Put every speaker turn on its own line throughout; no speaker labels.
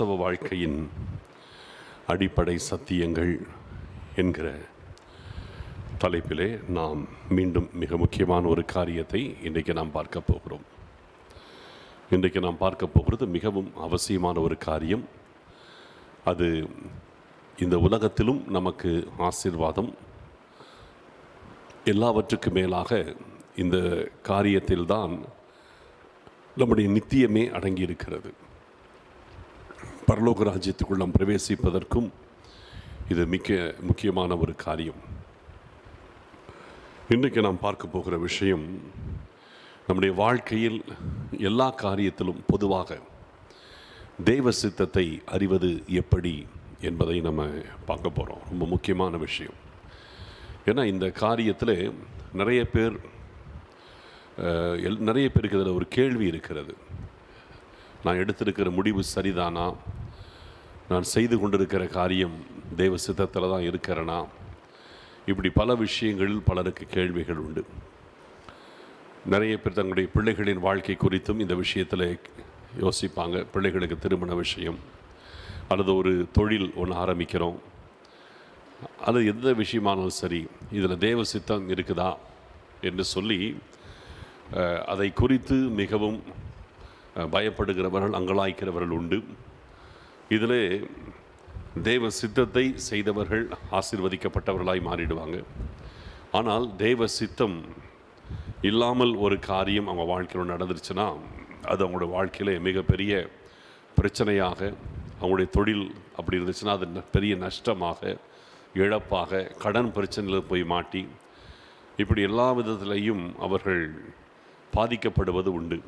கிறிஸ்தவ வாழ்க்கையின் அடிப்படை சத்தியங்கள் என்கிற தலைப்பிலே நாம் மீண்டும் மிக முக்கியமான ஒரு காரியத்தை இன்றைக்கு நாம் பார்க்க போகிறோம். இன்றைக்கு நாம் பார்க்க போகிறது மிகவும் அவசியமான ஒரு காரியம். அது இந்த உலகத்திலும் நமக்கு ஆசீர்வாதம். எல்லாவற்றுக்கு மேலாக இந்த காரியத்தில்தான் நம்முடைய நித்தியமே அடங்கியிருக்கிறது. பரலோக ராஜ்யத்துக்குள் நாம் பிரவேசிப்பதற்கும் இது மிக்க முக்கியமான ஒரு காரியம். இன்றைக்கு நாம் பார்க்க போகிற விஷயம் நம்முடைய வாழ்க்கையில் எல்லா காரியத்திலும் பொதுவாக தெய்வ சித்தத்தை அறிவது எப்படி என்பதை நம்ம பார்க்க போகிறோம் ரொம்ப முக்கியமான விஷயம். ஏன்னா இந்த காரியத்தில் நிறைய பேர் எல்- நிறைய பேருக்கு இதில் ஒரு கேள்வி இருக்கிறது. நான் எடுத்திருக்கிற முடிவு சரிதானா? நான் செய்து கொண்டிருக்கிற காரியம் தெய்வ சித்தத்தில் தான் இருக்கிறேனா? இப்படி பல விஷயங்களில் பலருக்கு கேள்விகள் உண்டு. நிறைய பேர் தங்களுடைய பிள்ளைகளின் வாழ்க்கை குறித்தும் இந்த விஷயத்தில் யோசிப்பாங்க. பிள்ளைகளுக்கு திருமண விஷயம் அல்லது ஒரு தொழில் ஒன்று ஆரம்பிக்கிறோம். அது எந்த விஷயமானாலும் சரி இதில் தேவ சித்தம் இருக்குதா என்று சொல்லி அதை குறித்து மிகவும் பயப்படுகிறவர்கள் அங்கலாய்க்கிறவர்கள் உண்டு. இதில் தேவ சித்தத்தை செய்தவர்கள் ஆசிர்வதிக்கப்பட்டவர்களாய் மாறிடுவாங்க. ஆனால் தேவ சித்தம் இல்லாமல் ஒரு காரியம் அவங்க வாழ்க்கையில் நடந்துருச்சுன்னா அது அவங்களோட வாழ்க்கையில் மிகப்பெரிய பிரச்சனையாக அவங்களுடைய தொழில் அப்படி இருந்துச்சுன்னா அது ந- பெரிய நஷ்டமாக இழப்பாக கடன் பிரச்சனையில் போய் மாட்டி இப்படி எல்லா விதத்துலேயும் அவர்கள் பாதிக்கப்படுவது உண்டு.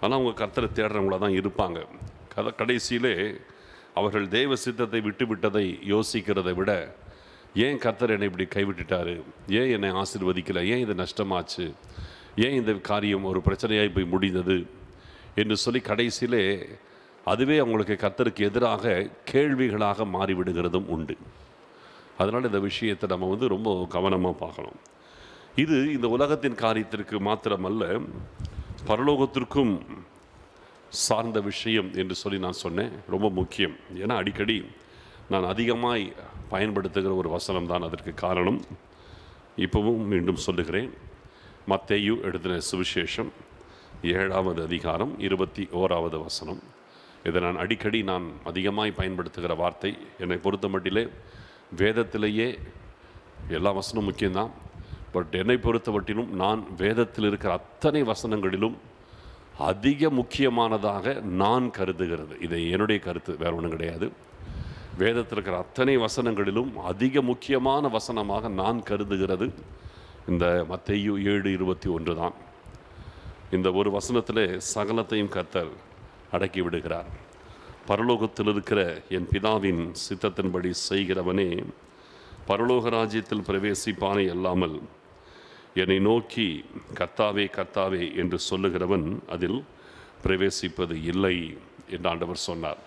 ஆனால் அவங்க கர்த்தரை தேடுறவங்களா தான் இருப்பாங்க. கதை கடைசியிலே அவர்கள் தேவ சித்தத்தை விட்டு விட்டதை யோசிக்கிறதை விட ஏன் கர்த்தர் என்னை இப்படி கைவிட்டுட்டாரு? ஏன் என்னை ஆசிர்வதிக்கலை? ஏன் இது நஷ்டமாச்சு? ஏன் இந்த காரியம் ஒரு பிரச்சனையாய் போய் முடிந்தது? என்று சொல்லி கடைசியிலே அதுவே அவங்களுக்கு கர்த்தருக்கு எதிராக கேள்விகளாக மாறிவிடுகிறதும் உண்டு. அதனால் இந்த விஷயத்தை நம்ம வந்து ரொம்ப கவனமாக பார்க்கணும். இது இந்த உலகத்தின் காரியத்திற்கு மாத்திரமல்ல பரலோகத்திற்கும் சார்ந்த விஷயம் என்று சொல்லி நான் சொன்னேன். ரொம்ப முக்கியம். ஏன்னா அடிக்கடி நான் அதிகமாய் பயன்படுத்துகிற ஒரு வசனம் தான் அதற்கு காரணம். இப்போவும் மீண்டும் சொல்லுகிறேன். மத்தேயு எழுதின சுவிசேஷம் ஏழாவது அதிகாரம் இருபத்தி ஓராவது வசனம். இதை நான் அடிக்கடி நான் அதிகமாய் பயன்படுத்துகிற வார்த்தை. என்னை பொறுத்த மட்டிலே வேதத்திலேயே எல்லா வசனமும் முக்கியம்தான். பட் என்னை பொறுத்தவட்டிலும் நான் வேதத்தில் இருக்கிற அத்தனை வசனங்களிலும் அதிக முக்கியமானதாக நான் கருதுகிறது. இது என்னுடைய கருத்து வேற ஒன்றும் கிடையாது. வேதத்தில் இருக்கிற அத்தனை வசனங்களிலும் அதிக முக்கியமான வசனமாக நான் கருதுகிறது. இந்த மத்தையு ஏழு இருபத்தி ஒன்று தான். இந்த ஒரு வசனத்தில் சகலத்தையும் கர்த்தர் அடக்கி விடுகிறார். பரலோகத்தில் இருக்கிற என் பிதாவின் சித்தத்தின்படி செய்கிறவனே பரலோக ராஜ்யத்தில் பிரவேசிப்பானே அல்லாமல் என்னை நோக்கி கர்த்தாவே கர்த்தாவே என்று சொல்லுகிறவன் அதில் பிரவேசிப்பது இல்லை என்று ஆண்டவர் சொன்னார்.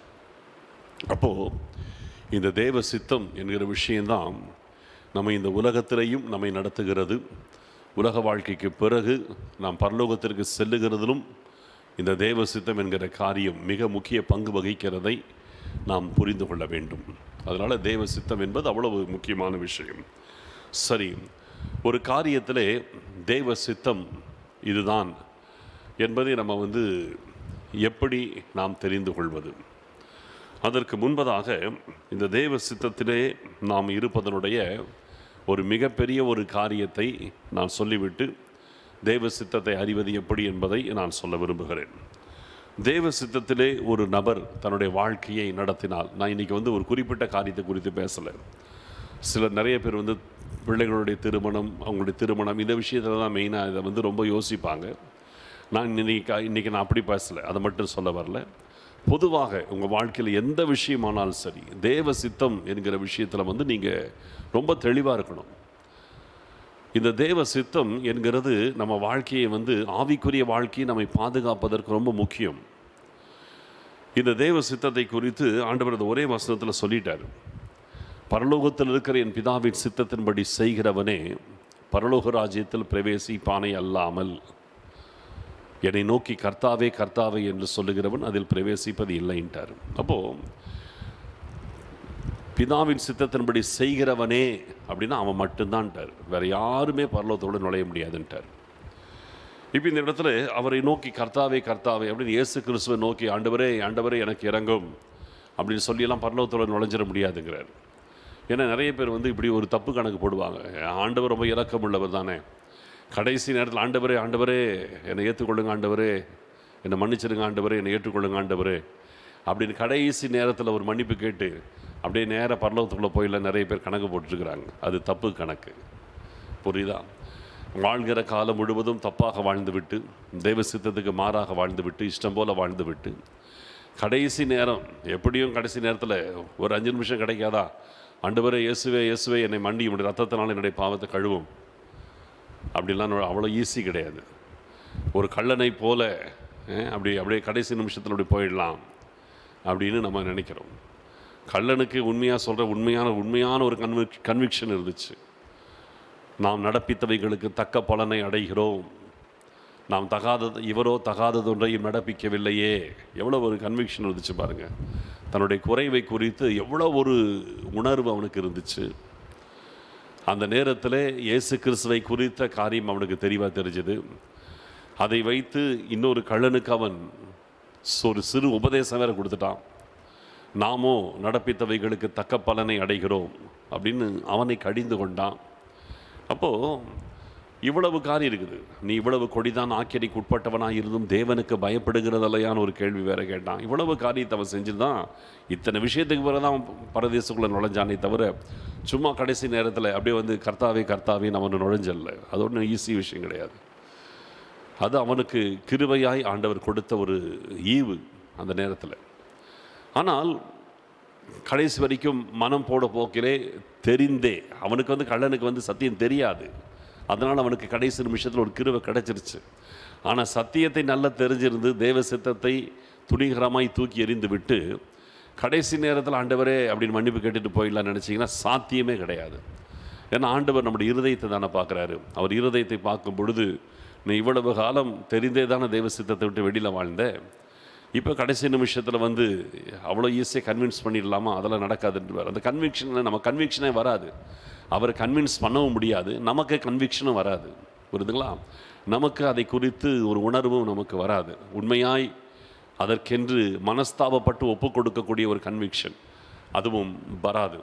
அப்போ இந்த தேவ சித்தம் என்கிற விஷயந்தான் நம்ம இந்த உலகத்திலையும் நம்மை நடத்துகிறது. உலக வாழ்க்கைக்கு பிறகு நாம் பரலோகத்திற்கு செல்லுகிறதிலும் இந்த தேவ சித்தம் என்கிற காரியம் மிக முக்கிய பங்கு வகிக்கிறதை நாம் புரிந்து கொள்ள வேண்டும். அதனால் தேவ சித்தம் என்பது அவ்வளவு முக்கியமான விஷயம். சரி ஒரு காரியத்திலே தெய்வ சித்தம் இதுதான் என்பதை நம்ம வந்து எப்படி நாம் தெரிந்து கொள்வது? அதற்கு முன்பதாக இந்த தெய்வ சித்தத்திலே நாம் இருப்பதனுடைய ஒரு மிகப்பெரிய ஒரு காரியத்தை நான் சொல்லிவிட்டு தெய்வ சித்தத்தை அறிவது எப்படி என்பதை நான் சொல்ல விரும்புகிறேன். தெய்வ சித்தத்திலே ஒரு நபர் தன்னுடைய வாழ்க்கையை நடத்தினால் நான் இன்னைக்கு வந்து ஒரு குறிப்பிட்ட காரியத்தை குறித்து பேசலை. சிலர் நிறைய பேர் வந்து பிள்ளைகளுடைய திருமணம் அவங்களுடைய திருமணம் இந்த விஷயத்தில் தான் மெயினாக இதை வந்து ரொம்ப யோசிப்பாங்க. நான் இன்றைக்கி இன்றைக்கி நான் அப்படி பேசலை அதை மட்டும் சொல்ல வரல. பொதுவாக உங்கள் வாழ்க்கையில் எந்த விஷயமானாலும் சரி தேவ சித்தம் என்கிற விஷயத்தில் வந்து நீங்கள் ரொம்ப தெளிவாக இருக்கணும். இந்த தேவ சித்தம் என்கிறது நம்ம வாழ்க்கையை வந்து ஆவிக்குரிய வாழ்க்கையை நம்மை பாதுகாப்பதற்கு ரொம்ப முக்கியம். இந்த தேவ சித்தத்தை குறித்து ஆண்டவர் ஒரே வசனத்தில் சொல்லிட்டார். பரலோகத்தில் இருக்கிற என் பிதாவின் சித்தத்தின்படி செய்கிறவனே பரலோக ராஜ்யத்தில் பிரவேசிப்பானை அல்லாமல் என்னை நோக்கி கர்த்தாவே கர்த்தாவே என்று சொல்லுகிறவன் அதில் பிரவேசிப்பது இல்லைன்ட்டார். அப்போது பிதாவின் சித்தத்தின்படி செய்கிறவனே அப்படின்னா அவன் மட்டும்தான்ட்டார். வேறு யாருமே பரலோகத்தோடு நுழைய முடியாதுன்ட்டார். இப்போ இந்த இடத்துல அவரை நோக்கி கர்த்தாவே கர்த்தாவே அப்படின்னு இயேசு கிறிஸ்துவை நோக்கி ஆண்டவரே ஆண்டவரே எனக்கு இறங்கும் அப்படின்னு சொல்லியெல்லாம் பரலோகத்தோடு நுழைஞ்சிட முடியாதுங்கிறார். ஏன்னா நிறைய பேர் வந்து இப்படி ஒரு தப்பு கணக்கு போடுவாங்க. ஆண்டவர் ரொம்ப இறக்கம் உள்ளவர் தானே. கடைசி நேரத்தில் ஆண்டவரே ஆண்டவரே என்னை ஏற்றுக்கொள்ளுங்க ஆண்டவரே என்னை மன்னிச்சிருங்க ஆண்டவரே என்னை ஏற்றுக்கொள்ளுங்க ஆண்டவரே அப்படின்னு கடைசி நேரத்தில் ஒரு மன்னிப்பு கேட்டு அப்படியே நேராக பரலோகத்துக்குள்ளே போயில நிறைய பேர் கணக்கு போட்டுருக்குறாங்க. அது தப்பு கணக்கு. புரியுதா? வாழ்கிற காலம் முழுவதும் தப்பாக வாழ்ந்துவிட்டு தெய்வ சித்தத்துக்கு மாறாக வாழ்ந்துவிட்டு இஷ்டம் போல வாழ்ந்துவிட்டு கடைசி நேரம் எப்படியும் கடைசி நேரத்தில் ஒரு அஞ்சு நிமிஷம் கிடைக்காதா? ஆண்டவரே இயேசுவே இயேசுவே என்னை மண்டி உடைய ரத்தத்தினால் என்னுடைய பாவத்தை கழுவும். அப்படிலாம் அவ்வளோ ஈஸி கிடையாது. ஒரு கள்ளனை போல அப்படி அப்படியே கடைசி நிமிஷத்தில் அப்படி போயிடலாம். அப்படின்னு நம்ம நினைக்கிறோம். கள்ளனுக்கு உண்மையாக சொல்கிற உண்மையான உண்மையான ஒரு கன்விக் கன்விக்ஷன் இருந்துச்சு. நாம் நடப்பித்தவைகளுக்கு தக்க பலனை அடைகிறோம். நாம் தகாதது இவரோ தகாததொன்றையும் நடப்பிக்கவில்லையே. எவ்வளோ ஒரு கன்விக்ஷன் இருந்துச்சு பாருங்கள் தன்னுடைய குறைவை குறித்து எவ்வளோ ஒரு உணர்வு அவனுக்கு இருந்துச்சு. அந்த நேரத்தில் இயேசு கிறிஸ்துவை குறித்த காரியம் அவனுக்கு தெளிவாக தெரிஞ்சது. அதை வைத்து இன்னொரு கள்ளனுக்கு அவன் ஒரு சிறு உபதேசம் வேற கொடுத்துட்டான். நாமோ நடப்பித்தவைகளுக்கு தக்க பலனை அடைகிறோம் அப்படின்னு அவனை கடிந்து கொண்டான். அப்போது இவ்வளவு காரியம் இருக்குது. நீ இவ்வளவு கொடிதான் ஆக்கியடிக்கு உட்பட்டவனாக இருந்தும் தேவனுக்கு பயப்படுகிறதில்லையான்னு ஒரு கேள்வி வேற கேட்டான். இவ்வளவு காரியத்தை அவன் செஞ்சுதான் இத்தனை விஷயத்துக்கு பிறகு தான் பரதேசக்குள்ளே நுழைஞ்சானே தவிர சும்மா கடைசி நேரத்தில் அப்படியே வந்து கர்த்தாவே கர்த்தாவே அவன் நுழைஞ்சல்ல. அது ஒன்றும் ஈஸி விஷயம் கிடையாது. அது அவனுக்கு கிருவையாய் ஆண்டவர் கொடுத்த ஒரு ஈவு அந்த நேரத்தில். ஆனால் கடைசி வரைக்கும் மனம் போட போக்கிலே தெரிந்தே அவனுக்கு வந்து கள்ளனுக்கு வந்து சத்தியம் தெரியாது. அதனால் அவனுக்கு கடைசி நிமிஷத்தில் ஒரு கிருவை கிடைச்சிருச்சு. ஆனால் சத்தியத்தை நல்லா தெரிஞ்சிருந்து தேவ சித்தத்தை துணிகரமாய் தூக்கி எறிந்து விட்டு கடைசி நேரத்தில் ஆண்டவரே அப்படின்னு மன்னிப்பு கேட்டுட்டு போயிடலாம் நினச்சிங்கன்னா சாத்தியமே கிடையாது. ஏன்னா ஆண்டவர் நம்முடைய இருதயத்தை தானே பார்க்குறாரு. அவர் இருதயத்தை பார்க்கும் பொழுது நீ இவ்வளவு காலம் தெரிந்தே தானே தெய்வ சித்தத்தை விட்டு வெளியில் வாழ்ந்த. இப்போ கடைசி நிமிஷத்தில் வந்து அவ்வளோ ஈஸியாக கன்வின்ஸ் பண்ணிடலாமா? அதெல்லாம் நடக்காதுன்றார் அந்த கன்விக்ஷன் நம்ம கன்விக்ஷனே வராது. அவரை கன்வின்ஸ் பண்ணவும் முடியாது. நமக்கு கன்விக்ஷனும் வராது. புரியுதுங்களா? நமக்கு அதை குறித்து ஒரு உணர்வும் நமக்கு வராது. உண்மையாய் அதற்கென்று மனஸ்தாபப்பட்டு ஒப்பு கொடுக்கக்கூடிய ஒரு கன்விக்ஷன் அதுவும் வராது.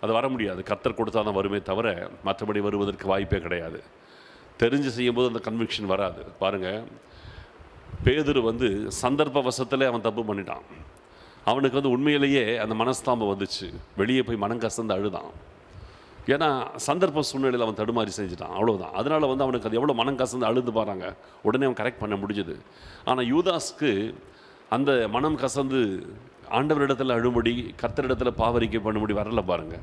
அது வர முடியாது. கத்தர் கொடுத்தா தான் வருமே தவிர மற்றபடி வருவதற்கு வாய்ப்பே கிடையாது. தெரிஞ்சு செய்யும்போது அந்த கன்விக்ஷன் வராது. பாருங்கள் பேதுரு வந்து சந்தர்ப்ப வசத்தில் அவன் தப்பு பண்ணிட்டான். அவனுக்கு வந்து உண்மையிலேயே அந்த மனஸ்தாபம் வந்துச்சு. வெளியே போய் மனம் கசந்து அழுதான். ஏன்னா சந்தர்ப்ப சூழ்நிலையில் அவன் தடுமாறி செஞ்சுட்டான். அவ்வளோதான் அதனால் வந்து அவனுக்கு அது எவ்வளோ மனம் கசந்து அழுது பாருங்க. உடனே அவன் கரெக்ட் பண்ண முடிஞ்சுது. ஆனால் யூதாஸ்க்கு அந்த மனம் கசந்து ஆண்டவரிடத்தில் அழும்படி கர்த்தரிடத்தில் பாவரிக்கை பண்ணும்படி வரல பாருங்க.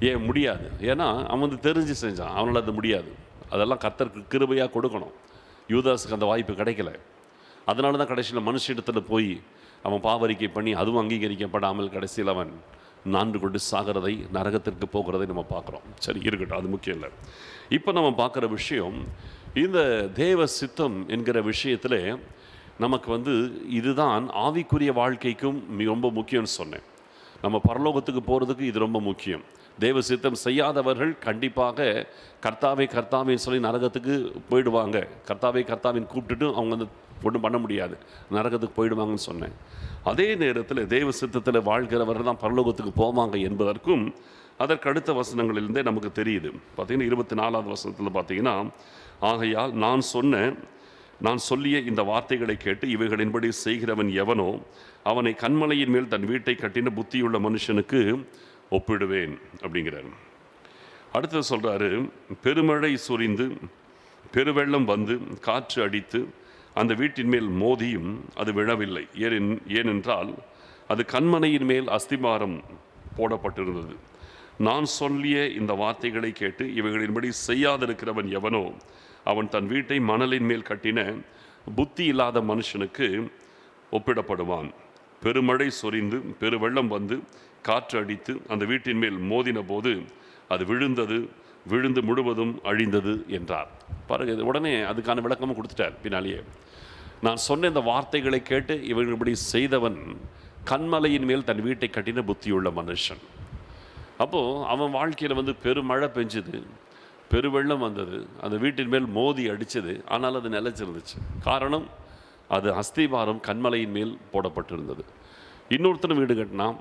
ஏன்? முடியாது. ஏன்னா அவன் வந்து தெரிஞ்சு செஞ்சான். அவனால் அது முடியாது. அதெல்லாம் கர்த்தருக்கு கிருபையாக கொடுக்கணும். யூதாஸுக்கு அந்த வாய்ப்பு கிடைக்கல. அதனால தான் கடைசியில் மனுஷிடத்தில் போய் அவன் பாவரிக்கை பண்ணி அதுவும் அங்கீகரிக்கப்படாமல் கடைசியில் அவன் நான்கு கொண்டு சாகிறதை நரகத்திற்கு போகிறதை நம்ம பார்க்குறோம். சரி இருக்கட்டும் அது முக்கியம் இல்லை. இப்போ நம்ம பார்க்குற விஷயம் இந்த தேவ சித்தம் என்கிற விஷயத்தில் நமக்கு வந்து இதுதான் ஆவிக்குரிய வாழ்க்கைக்கும் ரொம்ப முக்கியம்னு சொன்னேன். நம்ம பரலோகத்துக்கு போகிறதுக்கு இது ரொம்ப முக்கியம். தேவ சித்தம் செய்யாதவர்கள் கண்டிப்பாக கர்த்தாவை கர்த்தாவின்னு சொல்லி நரகத்துக்கு போயிடுவாங்க. கர்த்தாவை கர்த்தாவின் கூப்பிட்டுட்டு அவங்க வந்து ஒன்றும் பண்ண முடியாது. நரகத்துக்கு போயிடுவாங்கன்னு சொன்னேன். அதே நேரத்தில் தேவ சித்தத்தில் வாழ்கிறவர்கள் தான் பரலோகத்துக்கு போவாங்க என்பதற்கும் அதற்கு அடுத்த வசனங்களிலிருந்தே நமக்கு தெரியுது. பார்த்தீங்கன்னா இருபத்தி நாலாவது வசனத்தில் பார்த்தீங்கன்னா ஆகையால் நான் சொன்ன நான் சொல்லிய இந்த வார்த்தைகளை கேட்டு இவைகளின்படி செய்கிறவன் எவனோ அவனை கண்மலையின் மேல் தன் வீட்டை கட்டின புத்தியுள்ள மனுஷனுக்கு ஒப்பிடுவேன் அப்படிங்கிறார். அடுத்தது சொல்கிறாரு பெருமழை சொரிந்து பெருவெள்ளம் வந்து காற்று அடித்து அந்த வீட்டின் மேல் மோதியும் அது விழவில்லை. ஏனென் ஏனென்றால் அது கண்மனையின் மேல் அஸ்திபாரம் போடப்பட்டிருந்தது. நான் சொல்லிய இந்த வார்த்தைகளை கேட்டு இவைகளின்படி செய்யாதிருக்கிறவன் எவனோ அவன் தன் வீட்டை மணலின் மேல் கட்டின புத்தி இல்லாத மனுஷனுக்கு ஒப்பிடப்படுவான். பெருமழை சொரிந்து பெருவெள்ளம் வந்து காற்று அடித்து அந்த வீட்டின் மேல் மோதின போது அது விழுந்தது விழுந்து முழுவதும் அழிந்தது என்றார். பாருங்க இது உடனே அதுக்கான விளக்கமும் கொடுத்துட்டார் பின்னாலேயே. நான் சொன்ன இந்த வார்த்தைகளை கேட்டு இவன் இப்படி செய்தவன் கண்மலையின் மேல் தன் வீட்டை கட்டின புத்தியுள்ள மனுஷன். அப்போது அவன் வாழ்க்கையில் வந்து பெருமழை பெஞ்சுது பெருவெள்ளம் வந்தது அந்த வீட்டின் மேல் மோதி அடித்தது ஆனால் அது நிலைச்சிருந்துச்சு. காரணம் அது அஸ்திவாரம் கண்மலையின் மேல் போடப்பட்டிருந்தது. இன்னொருத்தனும் வீடு கட்டினான்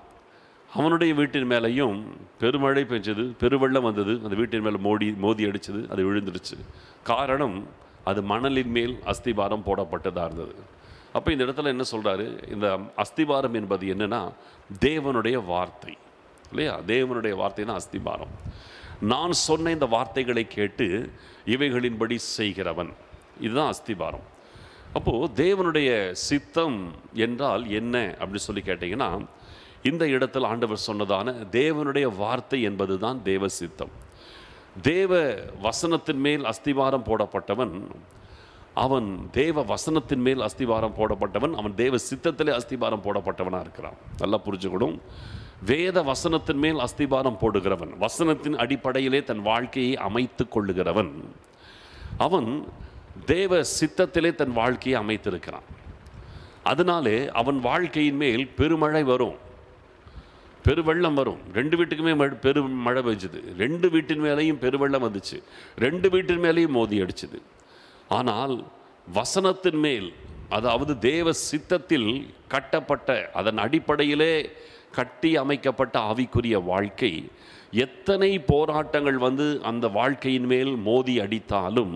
அவனுடைய வீட்டின் மேலேயும் பெருமழை பெஞ்சது பெருவெள்ளம் வந்தது அந்த வீட்டின் மேலே மோடி மோதி அடிச்சது அது விழுந்துடுச்சு. காரணம் அது மணலின் மேல் அஸ்திபாரம் போடப்பட்டதாக இருந்தது. அப்போ இந்த இடத்துல என்ன சொல்கிறாரு இந்த அஸ்திபாரம் என்பது என்னன்னா தேவனுடைய வார்த்தை. இல்லையா? தேவனுடைய வார்த்தை தான் அஸ்திபாரம். நான் சொன்ன இந்த வார்த்தைகளை கேட்டு இவைகளின்படி செய்கிறவன். இதுதான் அஸ்திபாரம். அப்போது தேவனுடைய சித்தம் என்றால் என்ன? அப்படின்னு சொல்லி கேட்டிங்கன்னா இந்த இடத்தில் ஆண்டவர் சொன்னதான தேவனுடைய வார்த்தை என்பது தான் தேவ சித்தம். தேவ வசனத்தின் மேல் அஸ்திவாரம் போடப்பட்டவன் அவன் தேவ வசனத்தின் மேல் அஸ்திவாரம் போடப்பட்டவன் அவன் தேவ சித்தத்திலே அஸ்திவாரம் போடப்பட்டவனாக இருக்கிறான். நல்லா புரிஞ்சுக்கணும். வேத வசனத்தின் மேல் அஸ்திபாரம் போடுகிறவன் வசனத்தின் அடிப்படையிலே தன் வாழ்க்கையை அமைத்து கொள்ளுகிறவன் அவன் தேவ சித்தத்திலே தன் வாழ்க்கையை அமைத்திருக்கிறான். அதனாலே அவன் வாழ்க்கையின் மேல் பெருமழை வரும். பெருவெள்ளம் வரும். ரெண்டு வீட்டுக்குமே மழை பெரு மழை பெஞ்சுது ரெண்டு வீட்டின் மேலேயும் பெருவெள்ளம் வந்துச்சு. ரெண்டு வீட்டின் மேலேயும் மோதி அடிச்சுது. ஆனால் வசனத்தின் மேல் அதாவது தேவ சித்தத்தில் கட்டப்பட்ட அதன் அடிப்படையிலே கட்டி அமைக்கப்பட்ட ஆவிக்குரிய வாழ்க்கை எத்தனை போராட்டங்கள் வந்து அந்த வாழ்க்கையின் மேல் மோதி அடித்தாலும்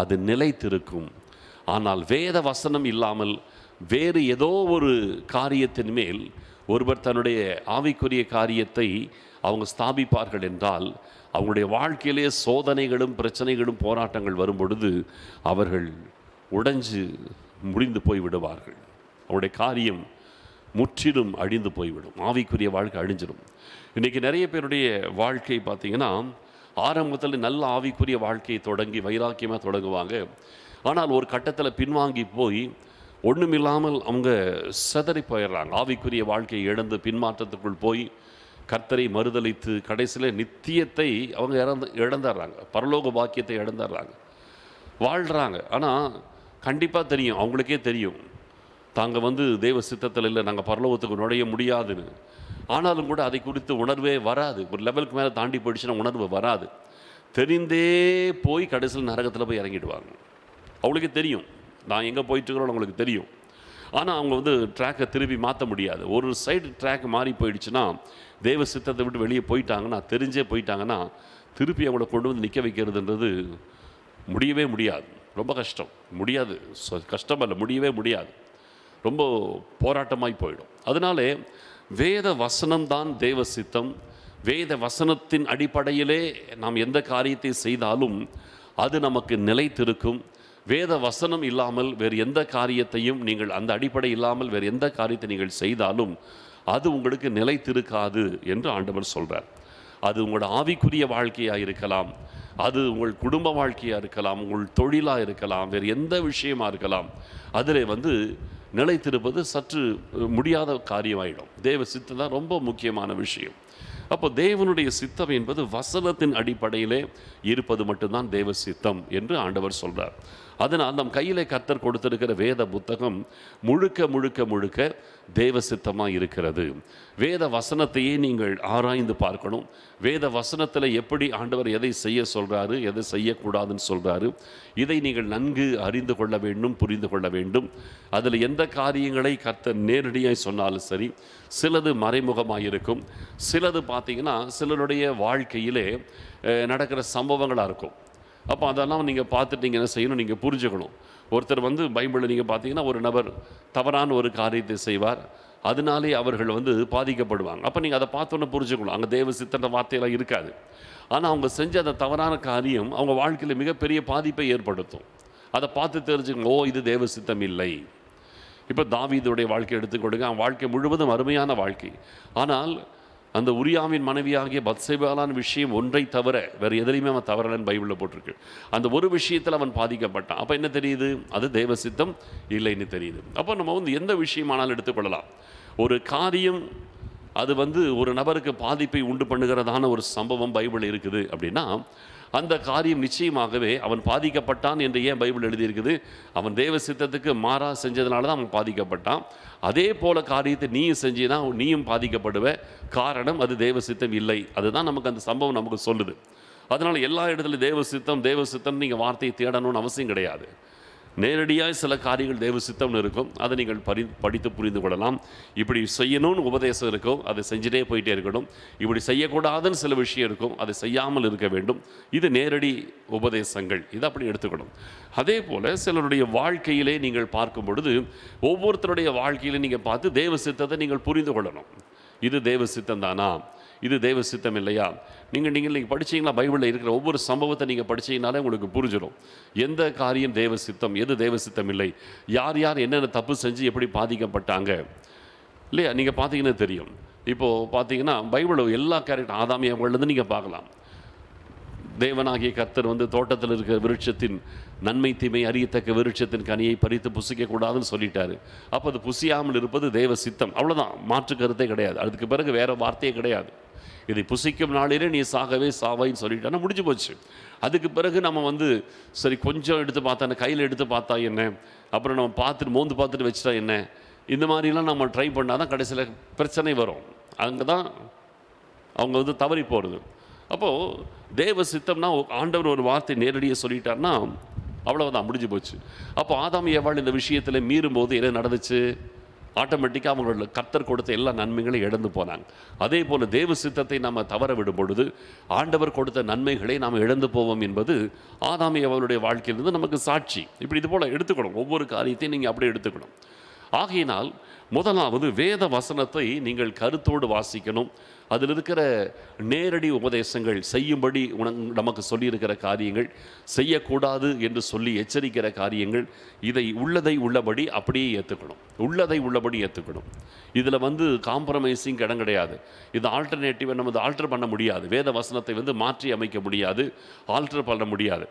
அது நிலைத்திருக்கும். ஆனால் வேத வசனம் இல்லாமல் வேறு ஏதோ ஒரு காரியத்தின் மேல் ஒருவர் தன்னுடைய ஆவிக்குரிய காரியத்தை அவங்க ஸ்தாபிப்பார்கள் என்றால் அவங்களுடைய வாழ்க்கையிலே சோதனைகளும் பிரச்சனைகளும் போராட்டங்கள் வரும் பொழுது அவர்கள் உடைஞ்சு முடிந்து போய் விடுவார்கள் அவருடைய காரியம் முற்றிலும் அழிந்து போய்விடும். ஆவிக்குரிய வாழ்க்கை அழிஞ்சிடும் இன்றைக்கி நிறைய பேருடைய வாழ்க்கை பார்த்திங்கன்னா ஆரம்பத்தில் நல்ல ஆவிக்குரிய வாழ்க்கையை தொடங்கி வைராக்கியமாக தொடங்குவாங்க. ஆனால் ஒரு கட்டத்தில் பின்வாங்கி போய் ஒன்றுமில்லாமல் அவங்க சதறி போயிடுறாங்க. ஆவிக்குரிய வாழ்க்கையை இழந்து பின்மாற்றத்துக்குள் போய் கர்த்தரை மறுதளித்து கடைசியில் நித்தியத்தை அவங்க இறந்து இழந்துடுறாங்க. பரலோக பாக்கியத்தை இழந்துடுறாங்க. வாழ்கிறாங்க ஆனால் கண்டிப்பாக தெரியும். அவங்களுக்கே தெரியும். தாங்கள் வந்து தெய்வ சித்தத்தில் இல்லை நாங்கள் பரலோகத்துக்கு நுழைய முடியாதுன்னு. ஆனாலும் கூட அதை குறித்து உணர்வே வராது. ஒரு லெவலுக்கு மேலே தாண்டி போயிடுச்சுன்னா உணர்வு வராது. தெரிந்தே போய் கடைசியில் நரகத்தில் போய் இறங்கிடுவாங்க. அவங்களுக்கே தெரியும். நான் எங்கே போயிட்டுருக்கிறோன்னு அவங்களுக்கு தெரியும். ஆனால் அவங்க வந்து ட்ராக்கை திருப்பி மாற்ற முடியாது. ஒரு சைடு ட்ராக் மாறி போயிடுச்சுன்னா தேவ சித்தத்தை விட்டு வெளியே போயிட்டாங்கன்னா தெரிஞ்சே போயிட்டாங்கன்னா திருப்பி அவங்கள கொண்டு வந்து நிற்க வைக்கிறதுன்றது முடியவே முடியாது. ரொம்ப கஷ்டம். முடியாது. கஷ்டம் அல்ல முடியவே முடியாது. ரொம்ப போராட்டமாய் போயிடும். அதனாலே வேத வசனம்தான் தேவ சித்தம். வேத வசனத்தின் அடிப்படையிலே நாம் எந்த காரியத்தை செய்தாலும் அது நமக்கு நிலைத்திருக்கும். வேத வசனம் இல்லாமல் வேறு எந்த காரியத்தையும் நீங்கள் அந்த அடிப்படை இல்லாமல் வேறு எந்த காரியத்தை நீங்கள் செய்தாலும் அது உங்களுக்கு நிலைத்திருக்காது என்று ஆண்டவர் சொல்கிறார் அது உங்களோட ஆவிக்குரிய வாழ்க்கையாக இருக்கலாம் அது உங்கள் குடும்ப வாழ்க்கையாக இருக்கலாம் உங்கள் தொழிலாக இருக்கலாம் வேறு எந்த விஷயமா இருக்கலாம் அதில் வந்து நிலைத்திருப்பது சற்று முடியாத காரியமாயிடும். தேவ சித்தம் தான் ரொம்ப முக்கியமான விஷயம். அப்போ தேவனுடைய சித்தம் என்பது வசனத்தின் அடிப்படையிலே இருப்பது மட்டும்தான் தேவ சித்தம் என்று ஆண்டவர் சொல்கிறார் அதனால் நம் கையில் கர்த்தர் கொடுத்திருக்கிற வேத புத்தகம் முழுக்க முழுக்க முழுக்க தேவ சித்தமாக இருக்கிறது. வேத வசனத்தையே நீங்கள் ஆராய்ந்து பார்க்கணும். வேத வசனத்தில் எப்படி ஆண்டவர் எதை செய்ய சொல்கிறாரு எதை செய்யக்கூடாதுன்னு சொல்கிறாரு இதை நீங்கள் நன்கு அறிந்து கொள்ள வேண்டும் புரிந்து கொள்ள வேண்டும். அதில் எந்த காரியங்களை கர்த்தர் நேரடியாக சொன்னாலும் சரி சிலது மறைமுகமாக இருக்கும் சிலது பார்த்தீங்கன்னா சிலருடைய வாழ்க்கையிலே நடக்கிற சம்பவங்களாக இருக்கும். அப்போ அதெல்லாம் நீங்கள் பார்த்துட்டு நீங்கள் என்ன செய்யணும்? நீங்கள் புரிஞ்சுக்கணும். ஒருத்தர் வந்து பைபிளில் நீங்கள் பார்த்தீங்கன்னா ஒரு நபர் தவறான ஒரு காரியத்தை செய்வார். அதனாலே அவர்கள் வந்து பாதிக்கப்படுவாங்க. அப்போ நீங்கள் அதை பார்த்தோன்னே புரிஞ்சுக்கணும். அங்கே தேவ சித்தன வார்த்தையெல்லாம் இருக்காது. ஆனால் அவங்க செஞ்ச அந்த தவறான காரியம் அவங்க வாழ்க்கையில் மிகப்பெரிய பாதிப்பை ஏற்படுத்தும். அதை பார்த்து தெரிஞ்சுக்கணும். ஓ இது தேவ சித்தம் இல்லை. இப்போ தாவீதுடைய வாழ்க்கை எடுத்துக்கொடுங்க அவன் வாழ்க்கை முழுவதும் அருமையான வாழ்க்கை. ஆனால் அந்த உரியாவின் மனைவியாகிய பத்சேபாலான விஷயம் ஒன்றை தவிர வேறு எதிலையுமே அவன் தவறலன்னு பைபிளில் போட்டிருக்கு. அந்த ஒரு விஷயத்தில் அவன் பாதிக்கப்பட்டான். அப்போ என்ன தெரியுது? அது தேவ சித்தம் இல்லைன்னு தெரியுது. அப்போ நம்ம வந்து எந்த விஷயமானாலும் எடுத்துக்கொள்ளலாம். ஒரு காரியம் அது வந்து ஒரு நபருக்கு பாதிப்பை உண்டு பண்ணுகிறதான ஒரு சம்பவம் பைபிள் இருக்குது அப்படின்னா அந்த காரியம் நிச்சயமாகவே அவன் பாதிக்கப்பட்டான் என்று ஏன் பைபிள் எழுதியிருக்குது? அவன் தேவ சித்தத்துக்கு மாறா செஞ்சதுனால தான் அவன் பாதிக்கப்பட்டான். அதே போல காரியத்தை நீயும் செஞ்சினா நீயும் பாதிக்கப்படுவ. காரணம் அது தேவ சித்தம் இல்லை. அதுதான் நமக்கு அந்த சம்பவம் நமக்கு சொல்லுது. அதனால் எல்லா இடத்துலையும் தேவ சித்தம் தேவ சித்தம் நீங்கள் வார்த்தையை தேடணும்னு அவசியம் கிடையாது. நேரடியாக சில காரியங்கள் தேவ சித்தம்னு இருக்கும். அதை நீங்கள் பரி படித்து புரிந்து கொள்ளலாம். இப்படி செய்யணும்னு உபதேசம் இருக்கும். அதை செஞ்சுட்டே போயிட்டே இருக்கணும். இப்படி செய்யக்கூடாதுன்னு சில விஷயம் இருக்கும். அதை செய்யாமல் இருக்க வேண்டும். இது நேரடி உபதேசங்கள். இதை அப்படி எடுத்துக்கணும். அதே போல் சிலருடைய வாழ்க்கையிலே நீங்கள் பார்க்கும் பொழுது ஒவ்வொருத்தருடைய வாழ்க்கையில நீங்கள் பார்த்து தேவ சித்தத்தை நீங்கள் புரிந்து கொள்ளணும். இது தேவ சித்தம் தானா? இது தேவ சித்தம் இல்லையா? நீங்கள் நீங்கள் நீங்கள் படிச்சீங்களா? பைபிளில் இருக்கிற ஒவ்வொரு சம்பவத்தை நீங்கள் படிச்சீங்கனாலே உங்களுக்கு புரிஞ்சிடும் எந்த காரியம் தேவ சித்தம்? எது தேவ சித்தம் இல்லை? யார் யார் என்னென்ன தப்பு செஞ்சு எப்படி பாதிக்கப்பட்டாங்க? இல்லையா? நீங்கள் பார்த்தீங்கன்னா தெரியும். இப்போது பார்த்தீங்கன்னா பைபிள் எல்லா கேரக்டர் ஆதாமியாவிலேருந்து நீங்கள் பார்க்கலாம். தேவனாகிய கர்த்தர் வந்து தோட்டத்தில் இருக்கிற விருட்சத்தின் நன்மை தீமை அறியத்தக்க விருட்சத்தின் கனியை பறித்து புசிக்க கூடாதுன்னு சொல்லிட்டாரு. அப்போ அது புசியாமல் இருப்பது தேவ சித்தம். அவ்வளவுதான். மாற்று கருத்தே கிடையாது. அதுக்கு பிறகு வேற வார்த்தையே கிடையாது. இதை புசிக்கும் நாளிலே நீ சாகவே சாவாயின்னு சொல்லிட்டானா முடிஞ்சு போச்சு. அதுக்கு பிறகு நம்ம வந்து சரி கொஞ்சம் எடுத்து பார்த்தா கையில் எடுத்து பார்த்தா என்ன? அப்புறம் நம்ம பார்த்துட்டு மோந்து பார்த்துட்டு வச்சுட்டா என்ன? இந்த மாதிரிலாம் நம்ம ட்ரை பண்ணால் தான் கடைசியில் பிரச்சனை வரும். அங்கே தான் அவங்க வந்து தவறி போகிறது அப்போது தேவ சித்தம்னா ஆண்டவர் ஒரு வார்த்தை நேரடியாக சொல்லிட்டார்னா அவ்வளோதான் முடிஞ்சு போச்சு. அப்போ ஆதாம் ஏவாள் இந்த விஷயத்தில் மீறும்போது என்ன நடந்துச்சு? ஆட்டோமேட்டிக்காக அவங்களோட கர்த்தர் கொடுத்த எல்லா நன்மைகளையும் இழந்து போனாங்க. அதே போல் தேவ சித்தத்தை நாம் தவற விடும் பொழுது ஆண்டவர் கொடுத்த நன்மைகளை நாம் இழந்து போவோம் என்பது ஆதாமி அவருடைய வாழ்க்கையிலிருந்து நமக்கு சாட்சி. இப்படி இது போல் எடுத்துக்கணும். ஒவ்வொரு காரியத்தையும் நீங்கள் அப்படியே எடுத்துக்கணும். ஆகையினால் முதலாவது வேத வசனத்தை நீங்கள் கருத்தோடு வாசிக்கணும். அதில் இருக்கிற நேரடி உபதேசங்கள் செய்யும்படி உனக்கு நமக்கு சொல்லியிருக்கிற காரியங்கள் செய்யக்கூடாது என்று சொல்லி எச்சரிக்கிற காரியங்கள் இதை உள்ளதை உள்ளபடி அப்படியே ஏற்றுக்கணும் உள்ளதை உள்ளபடி ஏற்றுக்கணும் இதில் வந்து காம்ப்ரமைஸிங் இடம் கிடையாது. இது ஆல்டர்னேட்டிவை நம்ம ஆல்டர் பண்ண முடியாது. வேத வசனத்தை வந்து மாற்றி அமைக்க முடியாது. ஆல்டர் பண்ண முடியாது.